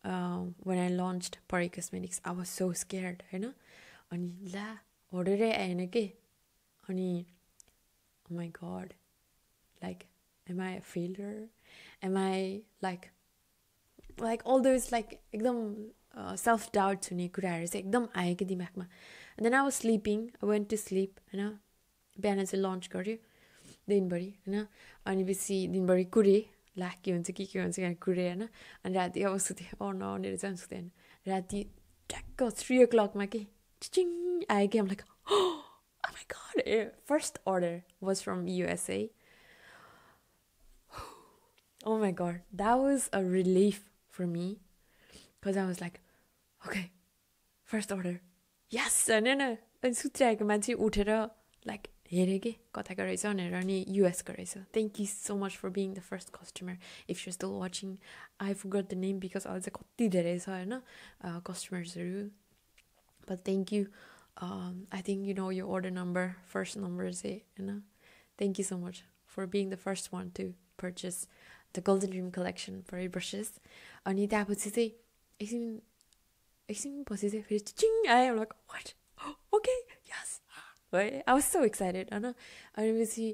um, when I launched Pari Cosmetics, I was so scared, you know? अनि ला होडेरै आएन के अनि oh my god like am i a failure am i like like all those like एकदम self doubts हुने कुराहरू चाहिँ एकदम आयो कि दिमागमा then I was sleeping I went to sleep होइन बिहान चाहिँ लन्च गऱ्यो दिनभरि होइन अनि बेसी दिनभरि कुरेँ ला के हुन्छ के के हुन्छ यहाँ कुरेँ होइन अनि राति अब सुतेँ अरू नआउनेर चाहिँ सुतेन राति ट्याक्क थ्री ओ क्लकमा के चिङ आयो कि like my god a first order was from USA Oh my god, that was a relief for me because I was like, okay, first order, yes, होइन अनि सुत्रिआएको मान्छे उठेर लाइक हेरेँ कि कताको रहेछ भनेर अनि युएसको रहेछ thank you so much for being the first customer if you still watching I got the name because अहिले चाहिँ कति धेरै छ होइन कस्टमर्सहरू but thank you um, I think you know your order number, first number is it, you know. Thank you so much for being the first one to purchase the Golden Dream collection for brushes. अनि त्यहाँपछि चाहिँ एकछिन एकछिनपछि चाहिँ फेरि चिङ आयो like what *gasps* okay yes *gasps* है आई was so excited होइन पछि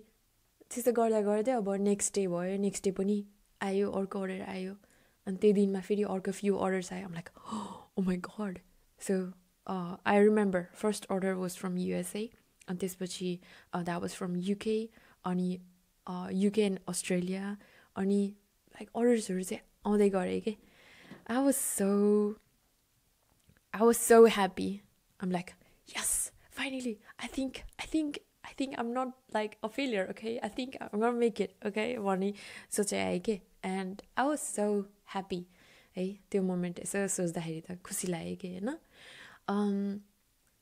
त्यस्तो गर्दा गर्दै अब नेक्स्ट डे भयो नेक्स्ट डे पनि आयो अर्को अर्डर आयो अनि त्यही दिनमा फेरि अर्को फ्यु अर्डर्स आयो लाइक *gasps* ओ माई गड सो I remember first order was from USA अनि त्यसपछि द्याट वाज फ्रम युके अनि युके एन्ड अस्ट्रेलिया अनि लाइक अर्डर्सहरू चाहिँ आउँदै गरेँ कि I was so I was so happy आम like yes finally I think I think I think I'm not like a failure okay I think I'm not make it okay भन्ने सोचाइ आएँ कि and I was so happy है त्यो moment यसो सोच्दाखेरि त खुसी लाग्यो कि होइन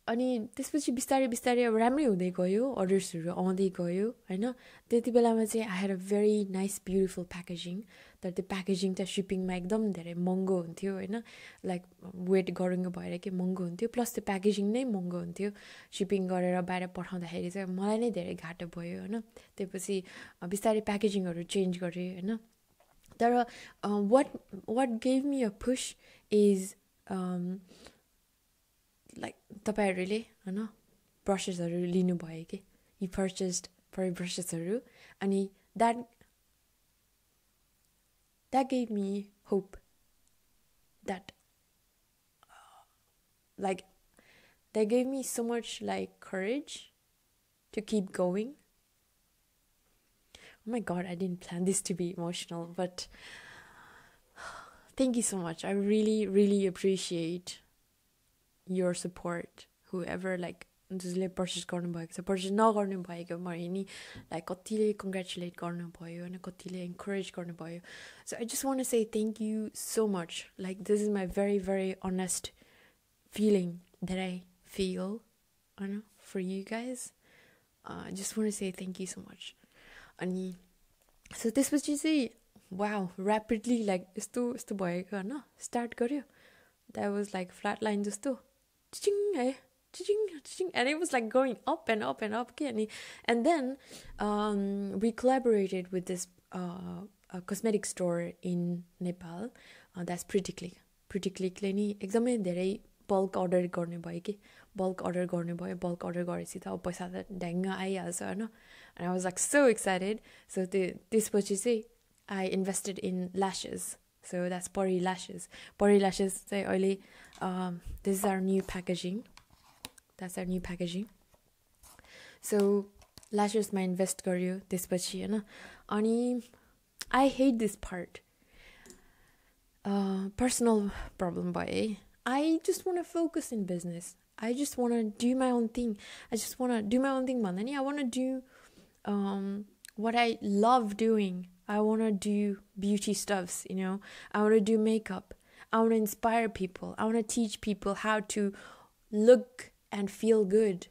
अनि त्यसपछि बिस्तारै बिस्तारै अब राम्रै हुँदै गयो अर्डर्सहरू आउँदै गयो होइन? त्यति बेलामा चाहिँ I had a very nice beautiful packaging तर त्यो प्याकेजिङ चाहिँ सिपिङमा एकदम धेरै महँगो हुन्थ्यो होइन? लाइक वेट गरुङ्गो भएर के महँगो हुन्थ्यो? प्लस त्यो प्याकेजिङ नै महँगो हुन्थ्यो। सिपिङ गरेर बाहिर पठाउँदाखेरि चाहिँ मलाई नै धेरै घाटो भयो होइन? त्यसपछि बिस्तारै प्याकेजिङहरू चेन्ज गरेँ होइन? तर वाट वाट गेभ मी अ पुस इज लाइक तपाईँहरूले होइन ब्रसेसहरू लिनुभयो कि यी पर्चेस्ड फर ब्रसेसहरू अनि that that gave me hope that like that gave me so much like courage to keep going. Oh my god, I didn't plan this to be emotional, but thank you so much. I really, really appreciate your support whoever like जसले purchase गर्नुभएको छ purchase नगर्नु भएको भयो नि like कतिले congratulate गर्नुभयो होइन कतिले इन्करेज गर्नुभयो सो आई जस्ट वान से thank you so much like this is my very very honest feeling that I fill होइन फर यु गाइज जस्ट वान से थ्याङ्क यू सो मच अनि सो त्यसपछि चाहिँ वा ऱ्यापिडली लाइक यस्तो यस्तो भएको होइन स्टार्ट गऱ्यो that was like flat line जस्तो ching, eh? Ching, ching, and it was like going up and up and up again. And then um, we collaborated with this uh, cosmetic store in Nepal. Uh, that's Pretty Click. Pretty Clickले नि एकदमै धेरै bulk order गर्ने भयो कि bulk order गर्ने भयो bulk order गरेपछि त अब पैसा त ढ्याङ्ग आइहाल्छ होइन and I was like so excited सो त्यो त्यसपछि चाहिँ I invested in lashes so that's Pari Lashes. Pari Lashes say oily. Um, this is our new packaging. That's our new packaging. So lashes my invest you this but she Ani I hate this part. Uh, personal problem by eh? I just wanna focus in business. I just wanna do my own thing. I just wanna do my own thing, man. Manani. I wanna do um what I love doing. I want to do beauty stuffs, you know. I want to do makeup. I want to inspire people. I want to teach people how to look and feel good,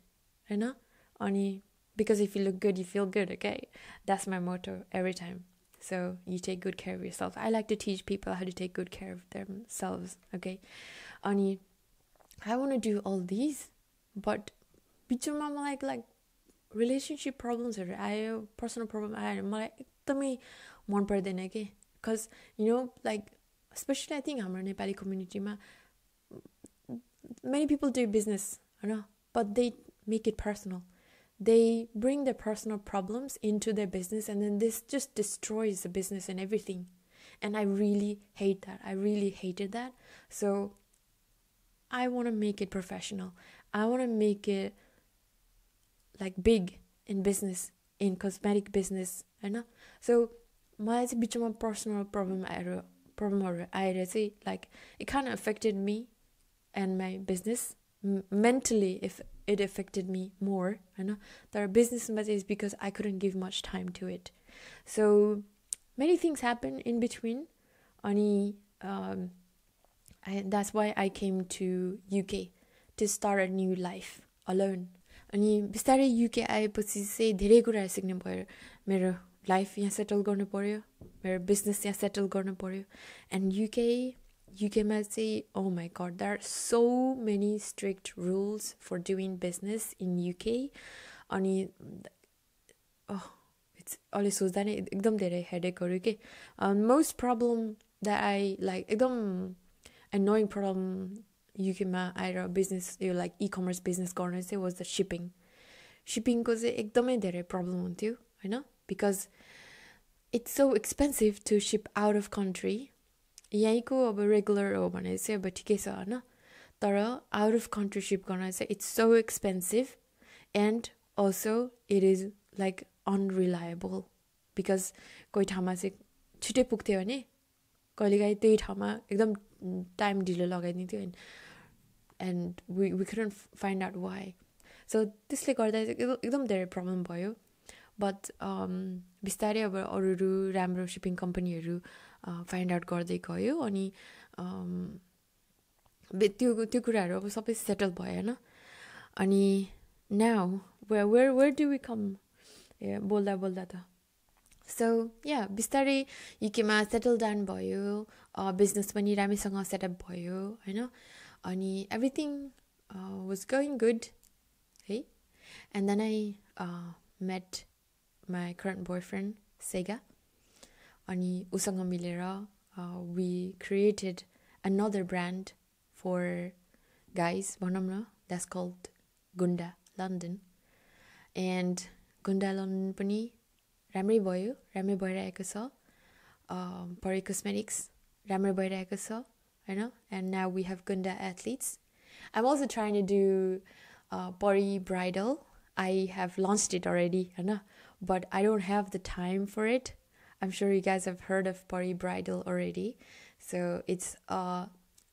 you know? Only because if you look good, you feel good, okay? That's my motto every time. So you take good care of yourself. I like to teach people how to take good care of themselves, okay? Only I want to do all these, but between my like like relationship problems or I personal problem I am like एकदमै मन पर्दैन कि because you know like especially I think हाम्रो Nepali कम्युनिटीमा many people do business होइन but they make it personal they bring their personal problems into their business and then this just destroys the business and everything and i really hate that i really hated that so i want to make it professional i want to make it like big in business in cosmetic business होइन So मलाई चाहिँ बिचमा personal problem आएर प्रब्लमहरू आएर चाहिँ like it Khan affected me and my business mentally if it affected me more होइन तर बिजनेसमा चाहिँ is because I couldn't give much time to it so many things happen in between अनि that's why I came to UK to start a new life alone. अनि बिस्तारै UK आएपछि चाहिँ धेरै कुराहरू सिक्नु पऱ्यो मेरो लाइफ यहाँ सेटल गर्नु पऱ्यो मेरो बिजनेस यहाँ सेटल गर्नु पऱ्यो एन्ड युके युकेमा चाहिँ ओ माई गड there are so many strict rules for doing business in UK अनि इट्स अहिले सोच्दा नै एकदम धेरै हेडेकहरू के most problem that I like एकदम एनोइङ प्रब्लम युकेमा आएर बिजनेस यो लाइक इ कमर्स बिजनेस गर्ने चाहिँ वाज द सिपिङ सिपिङको चाहिँ एकदमै धेरै प्रब्लम हुन्थ्यो होइन because it's so expensive to ship out of country यहीँको अब रेगुलर हो भने चाहिँ अब ठिकै छ होइन तर आउट अफ कन्ट्री सिप गर्न चाहिँ it's so expensive and also it is like unreliable because कोही ठाउँमा चाहिँ छिटै पुग्थ्यो भने कहिलेकाहीँ त्यही ठाउँमा एकदम टाइम ढिलो लगाइदिन्थ्यो and and we we couldn't find out why so त्यसले गर्दा चाहिँ एकदम धेरै प्रब्लम भयो बट um, बिस्तारै अब अरू अरू राम्रो सिपिङ कम्पनीहरू फाइन्ड आउट गर्दै गयो अनि um, त्यो त्यो कुराहरू अब सबै सेटल भयो होइन अनि now way where where do we come बोल्दा बोल्दा त। सो या बिस्तारै युकेमा सेटल डाउन भयो बिजनेस पनि राम्रैसँग सेटअप भयो होइन? अनि एभ्रिथिङ वाज गोइङ गुड है and then I met my current boyfriend Sega. Ani usanga milera, uh, we created another brand for guys. Bonamra that's called Gunda London, and Gunda London pani ramri boyu ramri boyra ekasa. Um, Pari cosmetics ramri boyra ekasa. You know, and now we have Gunda athletes. I'm also trying to do uh, Pari Bridal. I have launched it already. You know? but I don't have the time for it. I'm sure you guys have heard of Pari Bridal already. So it's uh,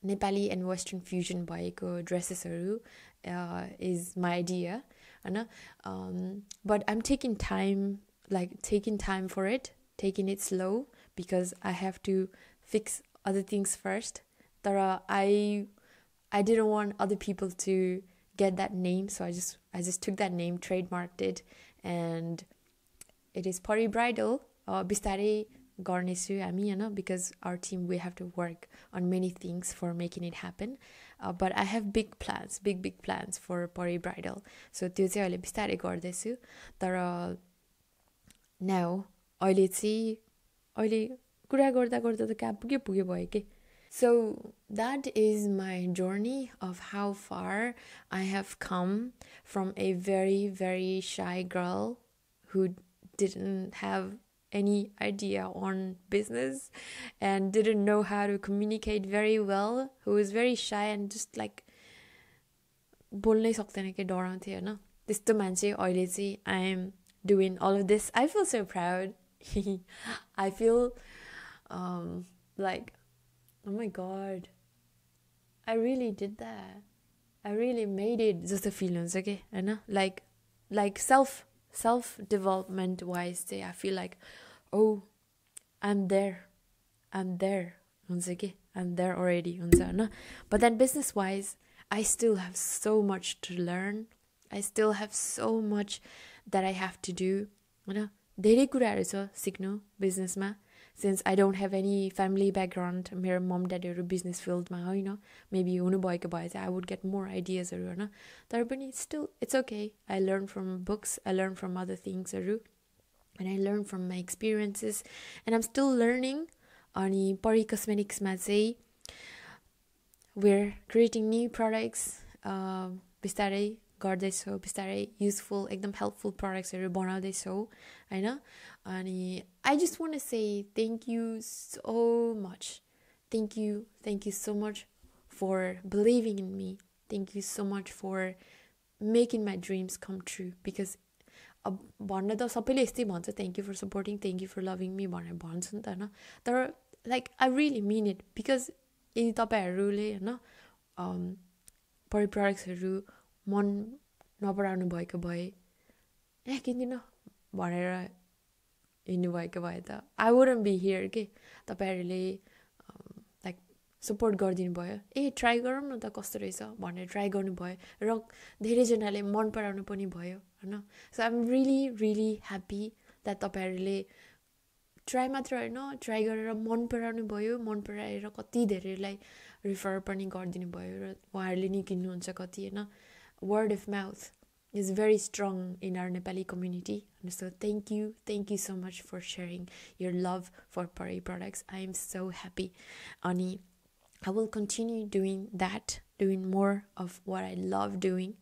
Nepali and Western fusion भएको ड्रेसेसहरू uh, is my idea होइन um, but I'm taking time like taking time for it taking it slow because I have to fix other things first Tara, I I didn't want other people to get that name so I just I just took that name trademarked it and it is Pari Bridal or uh, bistari garnisu ami you know because our team we have to work on many things for making it happen. Uh, but i have big plans big big plans for Pari Bridal so tyo chai aile bistari gardaisu tara now aile chai aile kura garda garda ta kya pugyo pugyo bhayo ke so that is my journey of how far I have come from a very, very shy girl who didn't have any idea on business and didn't know how to communicate very well, who was very shy and just like बोल्नै सक्दैन कि डराउँथेँ होइन त्यस्तो मान्छे अहिले चाहिँ I am doing all of this I feel so proud *laughs* I feel like my god I really did that I really made it जस्तो fill हुन्छ कि होइन like like self self development wise चाहिँ I feel like oh I'm there I'm there हुन्छ कि I'm there already हुन्छ होइन but then business wise I still have so much to learn I still have so much that I have to do होइन धेरै कुराहरू छ सिक्नु बिजनेसमा since I don't have any family background, mere mom dad or business field ma you know, maybe uno boy I would get more ideas or you know. But still it's okay. I learn from books, I learn from other things or and I learn from my experiences and I'm still learning on Pari cosmetics say we're creating new products uh गर्दैछौँ बिस्तारै useful एकदम helpful प्रडक्ट्सहरू बनाउँदैछौँ होइन अनि I just वान से thank you so much thank you thank you so much for believing in me thank you so much for making my dreams come true because अब भन्न त सबैले यस्तै भन्छ thank you for supporting thank you for loving me भनेर भन्छ नि त होइन तर like I really mean it because यदि तपाईँहरूले होइन परि प्रडक्ट्सहरू मन नपराउनु भएको भए ए किन्दिनँ भनेर हिँड्नुभएको भए त आई वुडन बी हियर के? तपाईँहरूले लाइक सपोर्ट गरिदिनु भयो। ए ट्राई गरौँ न त कस्तो रहेछ भनेर ट्राई गर्नुभयो र धेरैजनाले मन पराउनु पनि भयो होइन? So I'm really really happy that तपाईँहरूले ट्राई मात्र होइन ट्राई गरेर मन पराउनु भयो मन पराएर कति धेरैलाई रिफर पनि गरिदिनु भयो र उहाँहरूले नि किन्नुहुन्छ कति होइन? Word of mouth is very strong in our Nepali community so thank you thank you so much for sharing यर लभ फर परै products I am so happy अनि I will continue doing that doing more of what आई लभ doing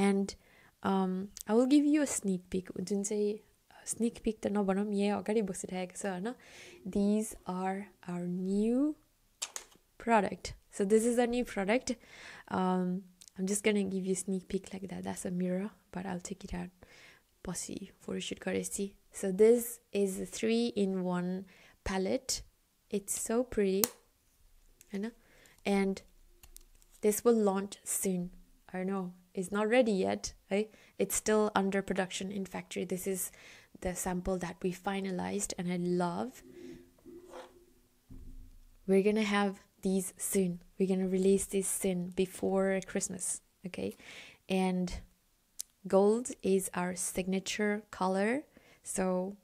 and I will give you a sneak pick जुन चाहिँ sneak pick त नभनौँ यहीँ अगाडि बसिरहेको छ होइन these are our new product. So this is a new product. I'm just gonna give you a sneak peek like that. That's a mirror, but I'll take it out. Bossy photoshoot see. So this is a three-in-one palette. It's so pretty, you know, and this will launch soon. I know it's not ready yet, right? It's still under production in factory. This is the sample that we finalized, and I love. We're gonna have these soon. We're gonna release this soon before Christmas, okay? And gold is our signature color, so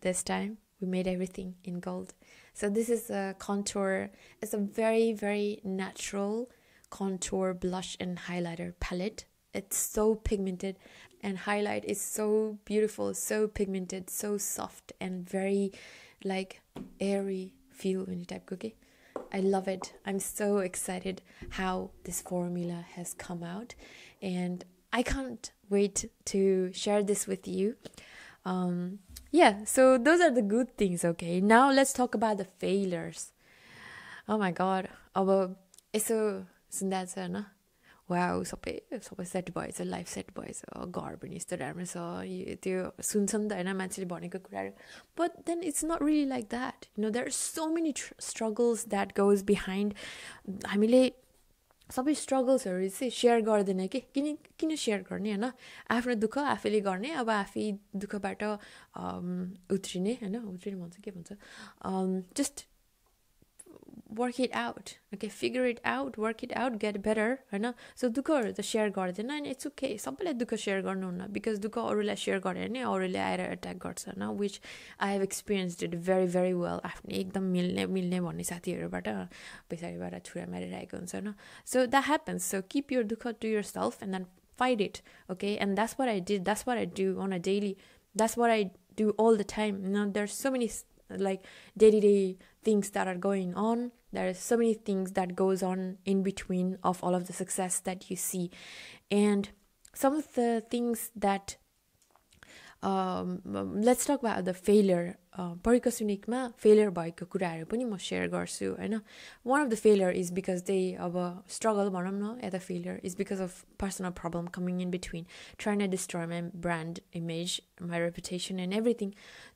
this time we made everything in gold. So this is a contour. It's a very very natural contour blush and highlighter palette. It's so pigmented and highlight is so beautiful, so pigmented, so soft and very like airy feel when you type cookie. I love it. I'm so excited how this formula has come out, and I can't wait to share this with you. Um, yeah, so those are the good things, okay? Now let's talk about the failures. Oh my god, अब यसो सुन्दा छ होइन वा सबै सबै set भएछ life set भएछ घर पनि यस्तो राम्रो छ त्यो सुन्छ नि त होइन मान्छेले भनेको कुराहरू। But then it's not really like that you know there are so many struggles that goes behind हामीले सबै स्ट्रगल्सहरू चाहिँ सेयर गर्दैन कि? किन किन सेयर गर्ने होइन? आफ्नो दुःख आफैले गर्ने अब आफै दुःखबाट उत्रिने होइन? उत्रिने भन्छ के भन्छ? Just work it out okay figure it out work it out get better होइन सो दुःखहरू त सेयर गर्दैन अनि इट्स ओके सबैलाई दुःख सेयर गर्नुहुन्न बिकज दुःख अरूलाई सेयर गऱ्यो भने अरूले आएर एट्याक गर्छ होइन विच I have experience it very very well आफ्नो एकदम मिल्ने मिल्ने भन्ने साथीहरूबाट पछाडिबाट छुरा मारिरहेको हुन्छ होइन so that happens so keep your दुःख to your self and then fight it okay and that's what i did that's what i do on a daily that's what i do all the time you know there's so many like day-to-day things that are going on there are so many things that goes on in between of all of the success that you see and some of the things that um, let's talk about the failure पढेको सुनिकमा failure भएको कुराहरू पनि म share गर्छु होइन one of the failure is because they अब struggle भनौँ न या त failure is because of personal problem coming in between ट्राइन to destroy my brand image my reputation and everything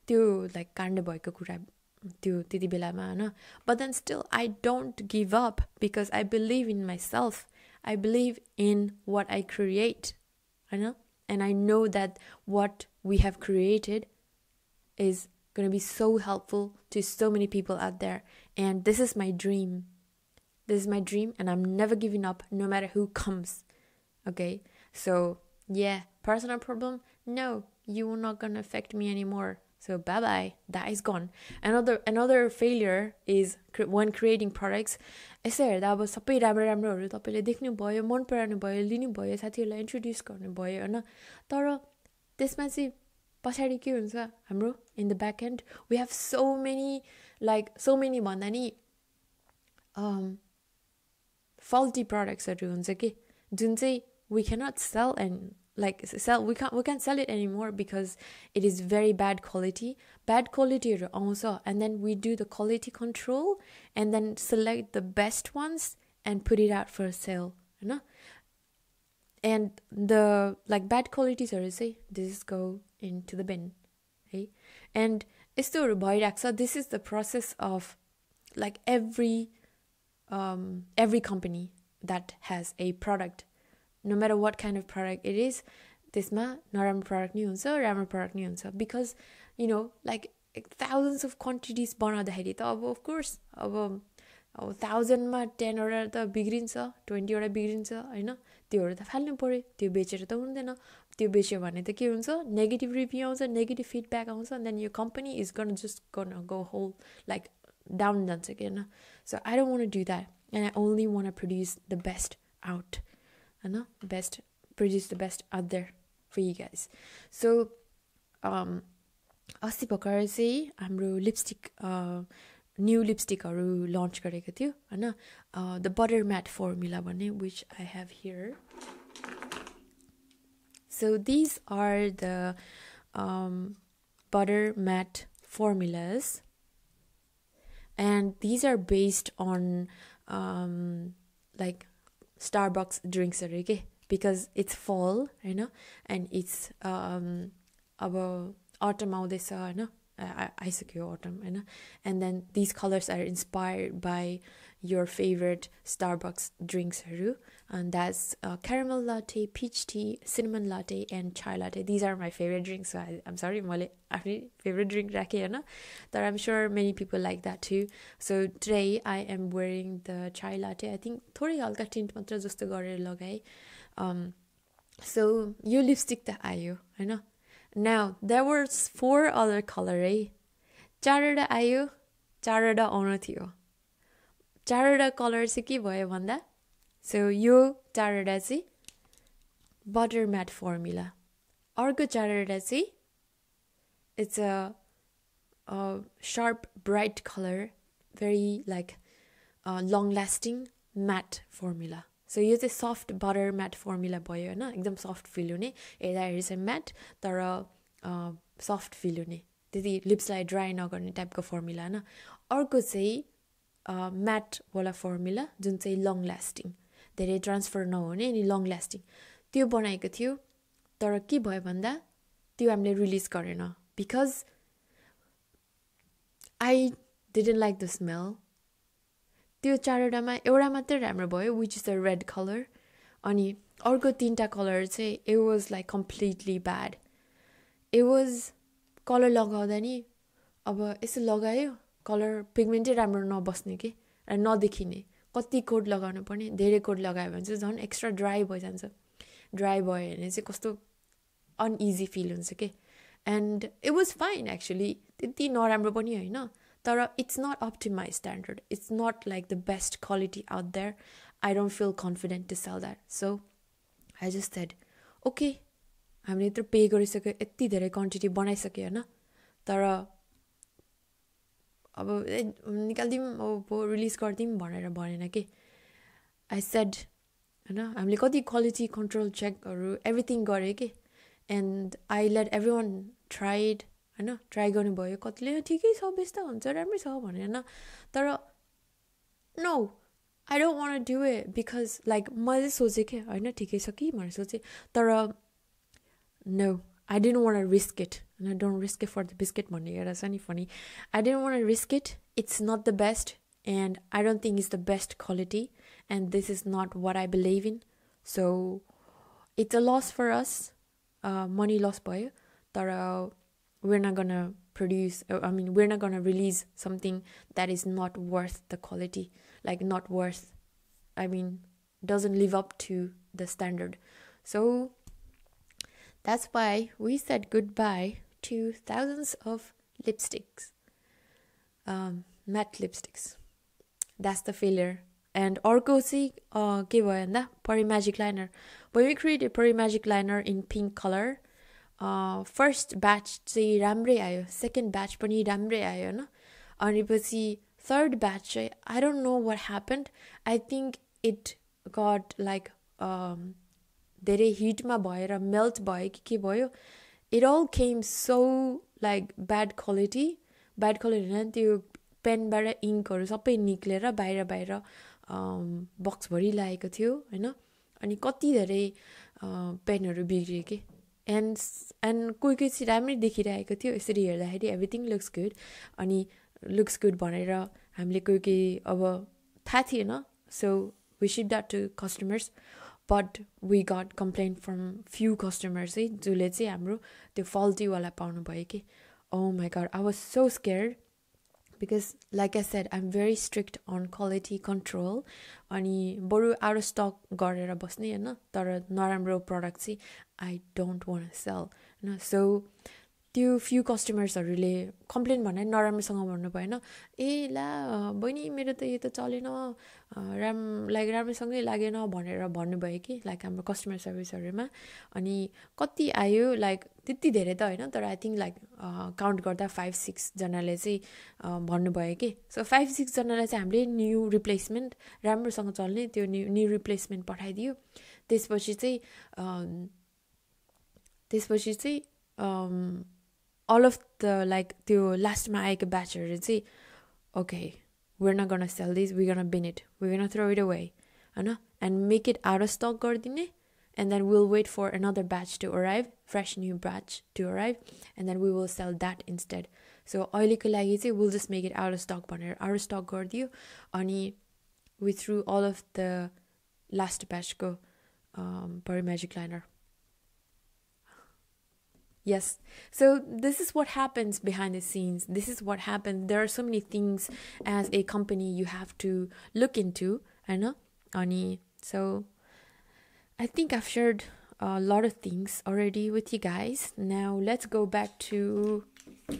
त्यो लाइक काण्ड भएको कुरा त्यो त्यति बेलामा होइन but then still I don't give up because I believe in my self I believe in what I create होइन and I know that what we have created is going to be so helpful to so many people out there. And this is my dream. This is my dream, and I'm never giving up no matter who comes. Okay? So, yeah, personal problem? No, you're not going to affect me anymore. So bye bye. That is gone. Another another failure is when creating products. यसो हेर्दा अब सबै राम्रो राम्रोहरू तपाईँले देख्नुभयो मन पराउनु भयो लिनुभयो साथीहरूलाई इन्ट्रोड्युस गर्नुभयो होइन तर त्यसमा चाहिँ पछाडि के हुन्छ हाम्रो in the back and we have so many like so many भन्दा नि फल्टी प्रडक्ट्सहरू हुन्छ कि जुन चाहिँ we cannot sell and like sell we can't we can't sell it anymore because it is very bad quality bad quality and then we do the quality control and then select the best ones and put it out for sale you know? and the like bad quality say this go into the bin okay? and it's the so this is the process of like every um every company that has a product no matter what kind of product it is त्यसमा नराम्रो product नि हुन्छ राम्रो product नि हुन्छ. Because you know like thousands of quantities बनाउँदाखेरि त अब अफकोर्स अब अब थाउजन्डमा टेनवटा त बिग्रिन्छ ट्वेन्टीवटा बिग्रिन्छ होइन? त्योहरू त फाल्नु पऱ्यो त्यो बेचेर त हुँदैन। त्यो बेच्यो भने त के हुन्छ? नेगेटिभ रिभ्यू आउँछ नेगेटिभ फिडब्याक आउँछ then yo company is gonna just gonna go whole like down जान्छ कि होइन? So I don't want do that and I only want produce the best out होइन best produce the best out there for you guys so अस्ति भर्खर चाहिँ हाम्रो lipstick new लिपस्टिकहरू lunch गरेको थियो होइन द बटर म्याट फर्मुला भन्ने which I have here So these are the um, butter matte formulas, and these are based on um, like Starbucks drinks okay? because it's fall, you know, and it's um, अब autumn आउँदैछ होइन आइसक्यो autumn होइन and then these colors are inspired by your favorite Starbucks drinksहरू And that's uh, caramel latte, peach tea, cinnamon latte and chai latte. These are my favorite drinks. So I, I'm sorry, my favorite drink rakhena. But I'm sure many people like that too. So today I am wearing the chai latte. I think थोरै हल्का tint मात्र जस्तो गरेर लगाएँ um, so यो lipstick त आयो होइन now there were four other color है चारवटा आयो चारवटा आउनु थियो चारवटा कलर चाहिँ के भयो भन्दा सो यो चारवटा चाहिँ बटर म्याट फर्मुला अर्को चारवटा चाहिँ it's a bright color very like uh, long lasting matte formula. So यो चाहिँ सफ्ट बटर म्याट फर्मुला भयो होइन एकदम सफ्ट फिल हुने। हेर्दाखेरि चाहिँ म्याट तर सफ्ट फिल हुने। त्यति लिप्सलाई ड्राई नगर्ने टाइपको फर्मुला होइन। अर्को चाहिँ म्याटवाला फर्मुला जुन चाहिँ लङ लास्टिङ धेरै ट्रान्सफर नहुने अनि लङ लास्टिङ त्यो बनाएको थियो। तर के भयो भन्दा त्यो हामीले रिलिज गरेन। Because I didn't like the smell त्यो चारवटामा एउटा मात्रै राम्रो भयो which is the red colour अनि अर्को तिनवटा कलर चाहिँ it was like completely bad it was colour लगाउँदा नि अब यसो लगायो। कलर पिगमेन्टै राम्रो नबस्ने कि? नदेखिने। कति कोड लगाउनु पर्ने धेरै कोड लगायो भने चाहिँ झन् एक्स्ट्रा ड्राई भइजान्छ। ड्राई भयो भने चाहिँ कस्तो अनइजी फिल हुन्छ कि? And it was fine actually त्यति नराम्रो पनि होइन तर it's not up to my standard it's not like the best quality out there I don't feel confident to sell that so I just that okay हामीले यत्रो पे गरिसक्यो यति धेरै क्वान्टिटी बनाइसक्यो होइन तर अब निकालिदिउँ अब रिलिज गरिदिउँ भनेर भनेन कि। आई सेड होइन हामीले कति क्वालिटी कन्ट्रोल चेकहरू एभ्रिथिङ गरेँ कि। And I let every one tried होइन ट्राई गर्नुभयो। कतिले ठिकै छ बेस त हुन्छ राम्रै छ भने होइन। तर no I don't want do a because like मैले सोचेँ क्या होइन ठिकै छ कि भनेर सोचेँ। तर no didn't want to risk it. And I don't risk it for the biscuit money. That's any funny. I didn't want to risk it. It's not the best. And I don't think it's the best quality. And this is not what I believe in. So it's a loss for us. Uh, money loss by uh, we're not gonna produce uh, I mean we're not gonna release something that is not worth the quality. Like not worth I mean doesn't live up to the standard. So that's why we said goodbye to thousands of lipsticks, um, matte lipsticks. That's the failure. And अर्को चाहिँ के भयो भन्दा Pari magic liner when we created Pari magic liner in pink colour first batch चाहिँ राम्रै आयो second batch पनि राम्रै आयो होइन अनि पछि थर्ड ब्याच चाहिँ I don't know what happened I think it got like धेरै हिटमा भएर मेल्ट भयो कि के भयो it all came so like bad quality bad quality होइन त्यो पेनबाट इङ्कहरू सबै निक्लेर बाहिर बाहिर बक्सभरि लागेको थियो होइन? अनि कति धेरै पेनहरू बिग्रियो कि? एन्ड एन्ड कोही कोही चाहिँ राम्रै देखिरहेको थियो यसरी हेर्दाखेरि एभ्रिथिङ लुक्स गुड अनि लुक्स गुड भनेर हामीले कोही कोही अब थाहा थिएन। So we ship that to customers but we got complain from few customers है जसले चाहिँ हाम्रो त्यो फल्टीवाला पाउनु भयो कि। ओ my god I was so scare because like I said I'm very strict on quality control अनि बरु अफ स्टक गरेर बस्ने होइन? तर नराम्रो प्रडक्ट चाहिँ आई डोन्ट वान सेल होइन? सो त्यो फ्यु कस्टमर्सहरूले कम्प्लेन भने नराम्रोसँग भन्नु भएन। ए ला बहिनी मेरो त यो त चलेन राम लाइक राम्रोसँगै लागेन भनेर भन्नुभयो कि लाइक हाम्रो कस्टमर सर्भिसहरूमा अनि कति आयो लाइक त्यति धेरै त होइन तर आई थिङ्क लाइक काउन्ट गर्दा फाइभ सिक्सजनाले चाहिँ भन्नुभयो कि। सो फाइभ सिक्सजनालाई चाहिँ हामीले न्यू रिप्लेसमेन्ट राम्रोसँग चल्ने त्यो न्यु न्यू रिप्लेसमेन्ट पठाइदियो। त्यसपछि चाहिँ त्यसपछि चाहिँ अल अफ द लाइक त्यो लास्टमा आएको ब्याचहरू चाहिँ okay we're not gonna sell these we're gonna bin it we're gonna throw it away होइन and make it out of stock गरिदिने and then we'll wait for another batch to arrive fresh new batch to arrive and then we will sell that instead so अहिलेको लागि चाहिँ we'll just make it out of stock भनेर out of stock गरिदियो अनि we threw all of the last batchको um, Peri Magic Liner Yes. So this is what happens behind the scenes. This is what happens. There are so many things as a company you have to look into, I know. Ani. So I think I've shared a lot of things already with you guys. Now let's go back to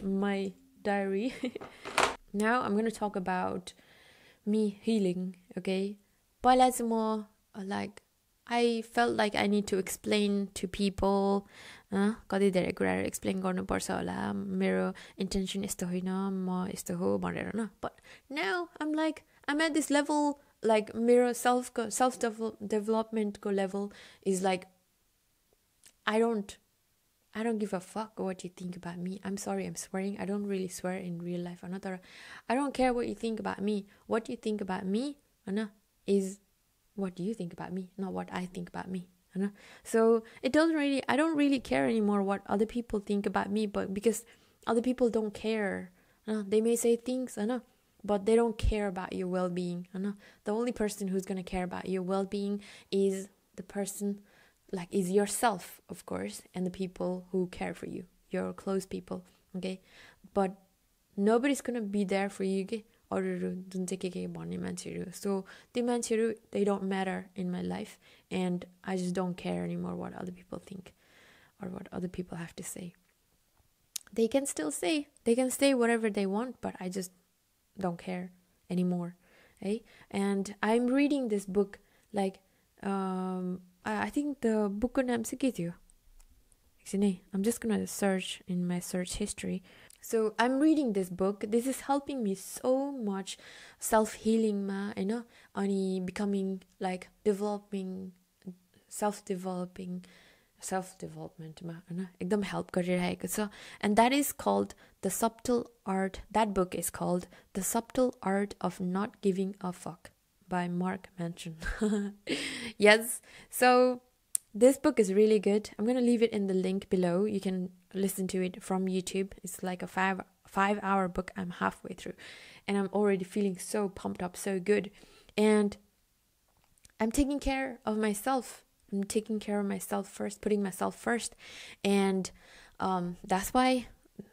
my diary. *laughs* now I'm going to talk about me healing, okay? But more like I felt like I need to explain to people कति धेरै कुराहरू explain गर्नुपर्छ होला मेरो intention यस्तो होइन म यस्तो हो भनेर होइन बट नाउ आम लाइक आम एट दिस लेभल लाइक मेरो सेल्फको self develop डेभलपमेन्टको level is like I don't I don't give a fuck what you think about me. I'm sorry, I'm swearing. I don't really swear in real life. Another, I don't care what you think about me. What you think about me, Anna, is what you think about me, not what I think about me know? so it doesn't really i don't really care anymore what other people think about me but because other people don't care know? they may say things I know, but they don't care about your well-being know? the only person who's going to care about your well-being is the person like is yourself of course and the people who care for you your close people okay but nobody's going to be there for you okay? अरूहरू जुन चाहिँ के के भन्ने मान्छेहरू सो त्यो मान्छेहरू they don't matter in my life and I just don't care any more watt other people think or what other people have to say. They can still say, they can say whatever they want, but I just don't care anymore. Hey? And I'm reading this book, like, um, I think the book name is I'm just gonna search in my search history. So I'm reading this book. This is helping me so much self healing ma, you know, ani becoming like developing self developing self development ma, you know, ekdam help गरिरहेको छ and that is called the subtle art that book is called the subtle art of not giving a fuck by Mark Manson. *laughs* yes. So this book is really good. I'm going to leave it in the link below. You can listen to it from YouTube. It's like a five five hour book. I'm halfway through, and I'm already feeling so pumped up, so good, and I'm taking care of myself. I'm taking care of myself first, putting myself first, and um, that's why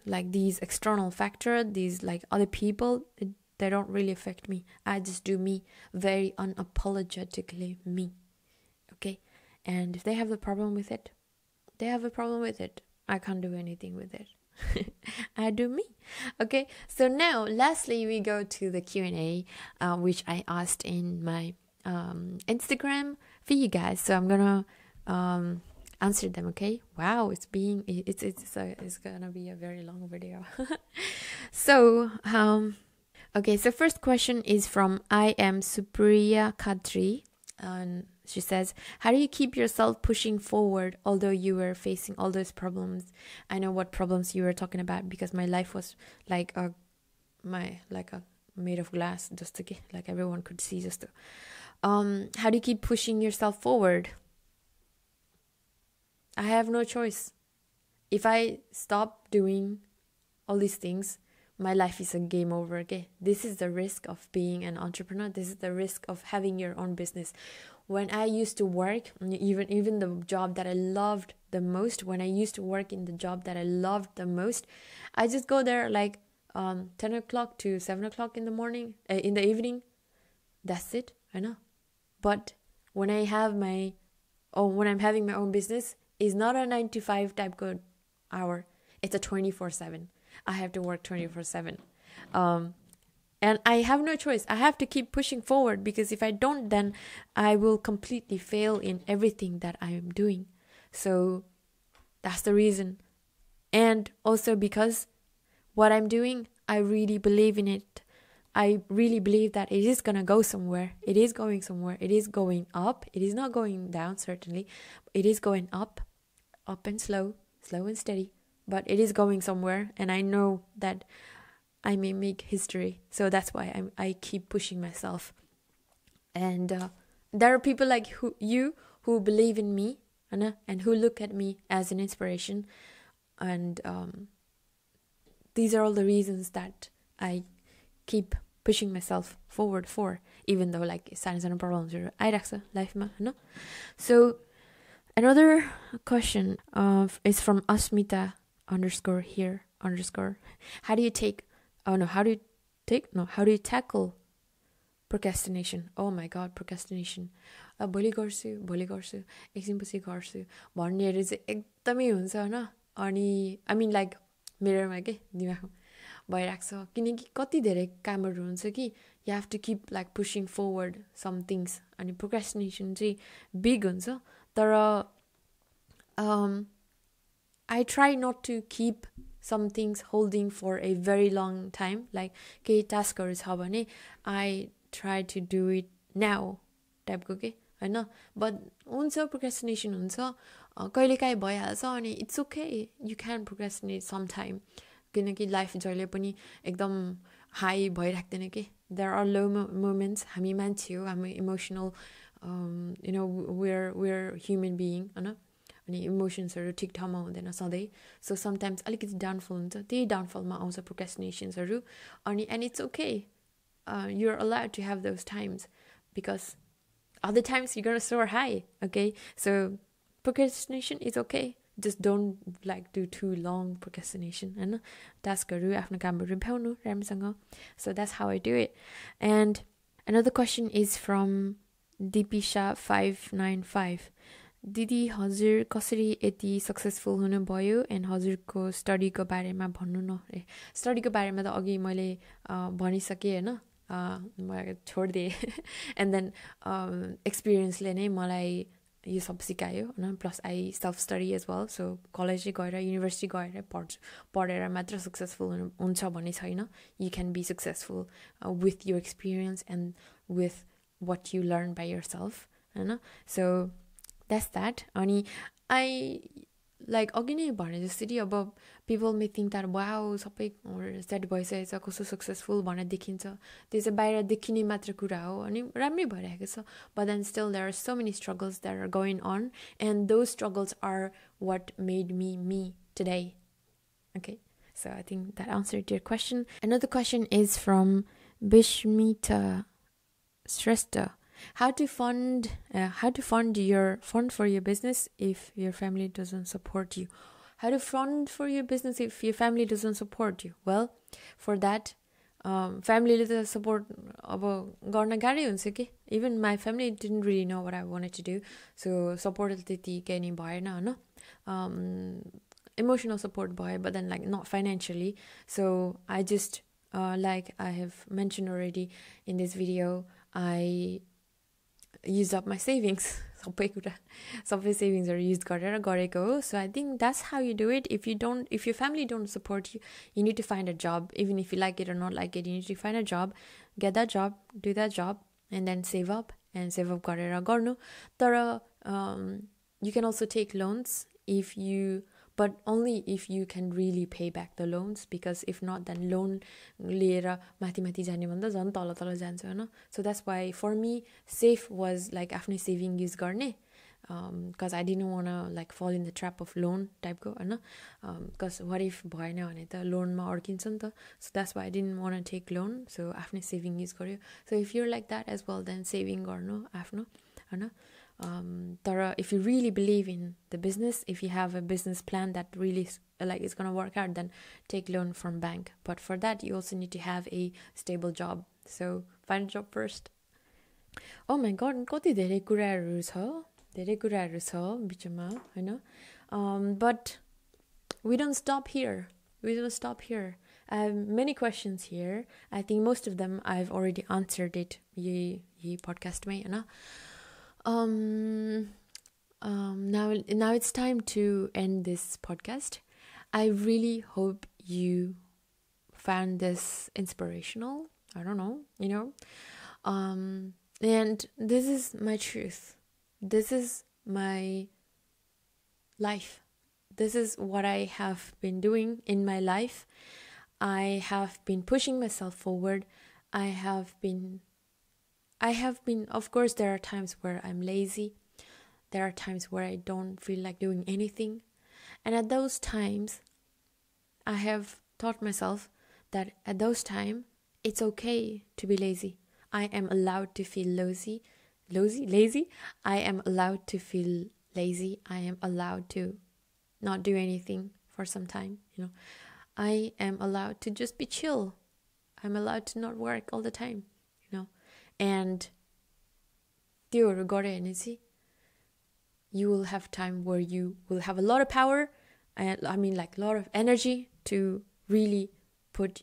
like these external factor, these like other people, it, they don't really affect me. I just do me very unapologetically me. Okay, and if they have a problem with it, they have a problem with it. I can't do anything with it. *laughs* I do me. Okay, so now lastly we go to the Q and A, uh, which I asked in my um, Instagram for you guys. So I'm gonna um, answer them. Okay. Wow, it's being it's it's a, it's gonna be a very long video. *laughs* so um, okay. So first question is from I am Supriya Kadri, and she says, How do you keep yourself pushing forward although you were facing all those problems? I know what problems you were talking about because my life was like a my like a made of glass just to get like everyone could see just to um how do you keep pushing yourself forward? I have no choice. If I stop doing all these things, my life is a game over again. this is the risk of being an entrepreneur this is the risk of having your own business when i used to work even even the job that i loved the most when i used to work in the job that i loved the most i just go there like um, 10 o'clock to 7 o'clock in the morning, uh, in the evening. That's it. I know. But when I have my, oh, when I'm having my own business, it's not a 9 to 5 type good hour. It's a 24 7. I have to work 24 7. Um, and I have no choice. I have to keep pushing forward because if I don't, then I will completely fail in everything that I am doing. So that's the reason. And also because what I'm doing, I really believe in it. I really believe that it is gonna go somewhere. It is going somewhere. It is going up. It is not going down, certainly. It is going up, up and slow, slow and steady. But it is going somewhere. And I know that I may make history. So that's why I I keep pushing myself. And uh, there are people like who, you who believe in me Anna, and who look at me as an inspiration. And um, these are all the reasons that I keep pushing myself forward for, even though like signs and problems are Idaxa, life no. So another question of is from Asmita underscore here underscore. How do you take oh no how do you take no how do you tackle procrastination? Oh my god procrastination. भोलि गर्छु भोलि गर्छु एकछिनपछि गर्छु भन्नेहरू चाहिँ एकदमै हुन्छ होइन अनि आई मिन लाइक मेरोमा के दिमागमा भइरहेको छ किनकि कति धेरै कामहरू हुन्छ कि you have to keep like pushing forward some things अनि प्रोक्रेस्टिनेसन चाहिँ बिग हुन्छ तर I try not to keep some things holding for a very long time like केही टास्कहरू छ भने I try to do it now टाइपको के होइन? बट हुन्छ प्रोक्रेस्टिनेसन हुन्छ. कहिलेकाहीँ भइहाल्छ अनि it's okay you can procrastinate some time किनकि लाइफ जहिले पनि एकदम हाई भइराख्दैन कि देयर आर लो मोमेन्ट्स हामी मान्छे हो. हामी emotional you know where where human being होइन? अनि इमोसन्सहरू ठिक ठाउँमा हुँदैन सधैँ सो समटाइम्स अलिकति डाउनफल हुन्छ त्यही डाउनफलमा आउँछ प्रोक्रेस्टिनेसन्सहरू अनि and it's okay you're allowed to have those times because other times you're gonna soar high okay so procrastination is okay just don't like do too long procrastination होइन टास्कहरू आफ्नो कामहरू भ्याउनु राम्रोसँग so that's how I do it and another question is from Dipisha 595 दिदी हजुर कसरी यति successful हुनुभयो एन्ड हजुरको स्टडीको बारेमा भन्नु न? ए स्टडीको बारेमा त अघि मैले भनिसकेँ होइन। छोडिदिएँ। एन्ड देन एक्सपिरियन्सले नै मलाई यो सब सिकायो होइन। Plus I self study as well so कलेजै गएर युनिभर्सिटी गएर पढ्छु पढेर मात्र सक्सेसफुल हुनु हुन्छ भन्ने छैन। You can be successful with you experience and with what you learn by yourself होइन। So द्याट्स द्याट अनि आई लाइक अघि नै भने जसरी अब पिपल मे थिङ्क द्याट वाउ सबै सेट भइसकेको छ कस्तो सक्सेसफुल भनेर देखिन्छ त्यो चाहिँ बाहिर देखिने मात्र कुरा हो अनि राम्रै भइरहेको छ but then still there are so many struggles that are going on and दो struggles are watt made me me today okay so i think that answered your question another question is from bishmita shrestha how to fund uh, how to fund your fund for your business if your family doesn't support you how to fund for your business if your family doesn't support you well for that um, family त support अब गर्न गाह्रै हुन्छ कि even my family didn't really know what I want to do so support त्यतिकै नि भएन होइन emotional support boy but then like not financially so i just uh, like i have mentioned already in this video i use up my savings *laughs* सबै कुरा सबै सेभिङ्सहरू use गरेर गरेको हो सो I think that's how you do it if you don't if you family don't support you you need to find a जब even if you like it or not like it you need to find a जब get that जब do that job and then save up and save up गरेर गर्नु तर यु can also take loans if you but only if you can really pay back the loans because if not then loan लिएर माथि माथि जाने भन्दा झन् तल तल जान्छ होइन? So that's why for me safe was like आफ्नै सेभिङ युज गर्ने because I didn't want like fall in the trap of loan टाइपको होइन? बिकज वाट इफ भएन भने त लोनमा अड्किन्छ नि त। So that's why I didn't want take loan so आफ्नै सेभिङ युज गर्यो so if you're like that as well then saving गर्नु आफ्नो होइन? um, Tara, if you really believe in the business, if you have a business plan that really s- like is gonna work out, then take loan from bank. But for that, you also need to have a stable job. So find a job first. Oh my god, कति धेरै कुराहरू छ धेरै कुराहरू छ बिचमा होइन um, but we don't stop here. We don't stop here. I have many questions here. I think most of them I've already answered it. Ye ye podcast में होइन um, um, now now it's time to end this podcast. I really hope you found this inspirational. I don't know, you know. Um, and this is my truth. This is my life. This is what I have been doing in my life. I have been pushing myself forward. I have been I have been of course there are times where I'm lazy. There are times where I don't feel like doing anything. And at those times I have taught myself that at those times it's okay to be lazy. I am allowed to feel lazy. Lazy? Lazy? I am allowed to feel lazy. I am allowed to not do anything for some time, you know. I am allowed to just be chill. I'm allowed to not work all the time and Dio Rigore Energy, you will have time where you will have a lot of power, and I mean like a lot of energy to really put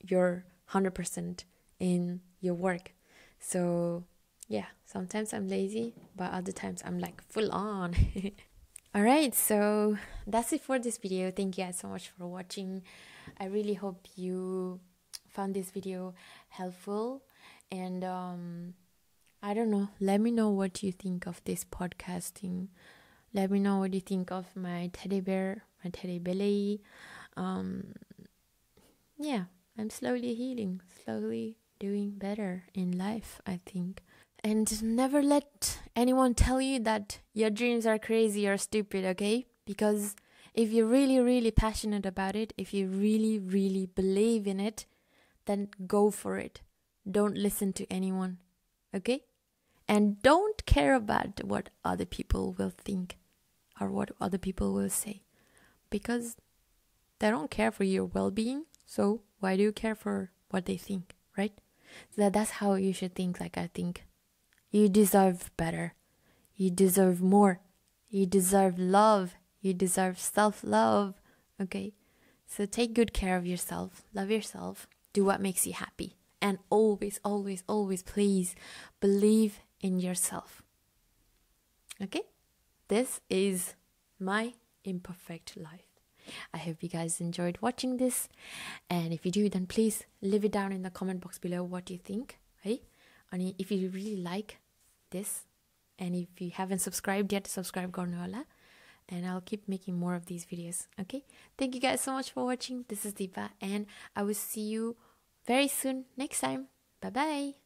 your 100% in your work. So, yeah, sometimes I'm lazy, but other times I'm like full on. *laughs* Alright, so that's it for this video. Thank you guys so much for watching. I really hope you found this video helpful and um I don't know, let me know what you think of this podcasting. Let me know what you think of my teddy bear, my teddy belly. Um yeah, I'm slowly healing, slowly doing better in life, I think. And never let anyone tell you that your dreams are crazy or stupid, okay? Because if you're really, really passionate about it, if you really, really believe in it, then go for it. Don't listen to anyone, okay? And don't care about what other people will think or what other people will say because they don't care for your well being. So why do you care for what they think, right? So that's how you should think, like I think. You deserve better. You deserve more. You deserve love. You deserve self love. Okay? So take good care of yourself. Love yourself. Do what makes you happy and always, always, always, please believe in yourself. Okay? This is my imperfect life. I hope you guys enjoyed watching this. And if you do, then please leave it down in the comment box below what you think. Hey? And if you really like this, and if you haven't subscribed yet, subscribe Gornola. And I'll keep making more of these videos. Okay? Thank you guys so much for watching. This is Deepa, and I will see you very soon next time. Bye bye.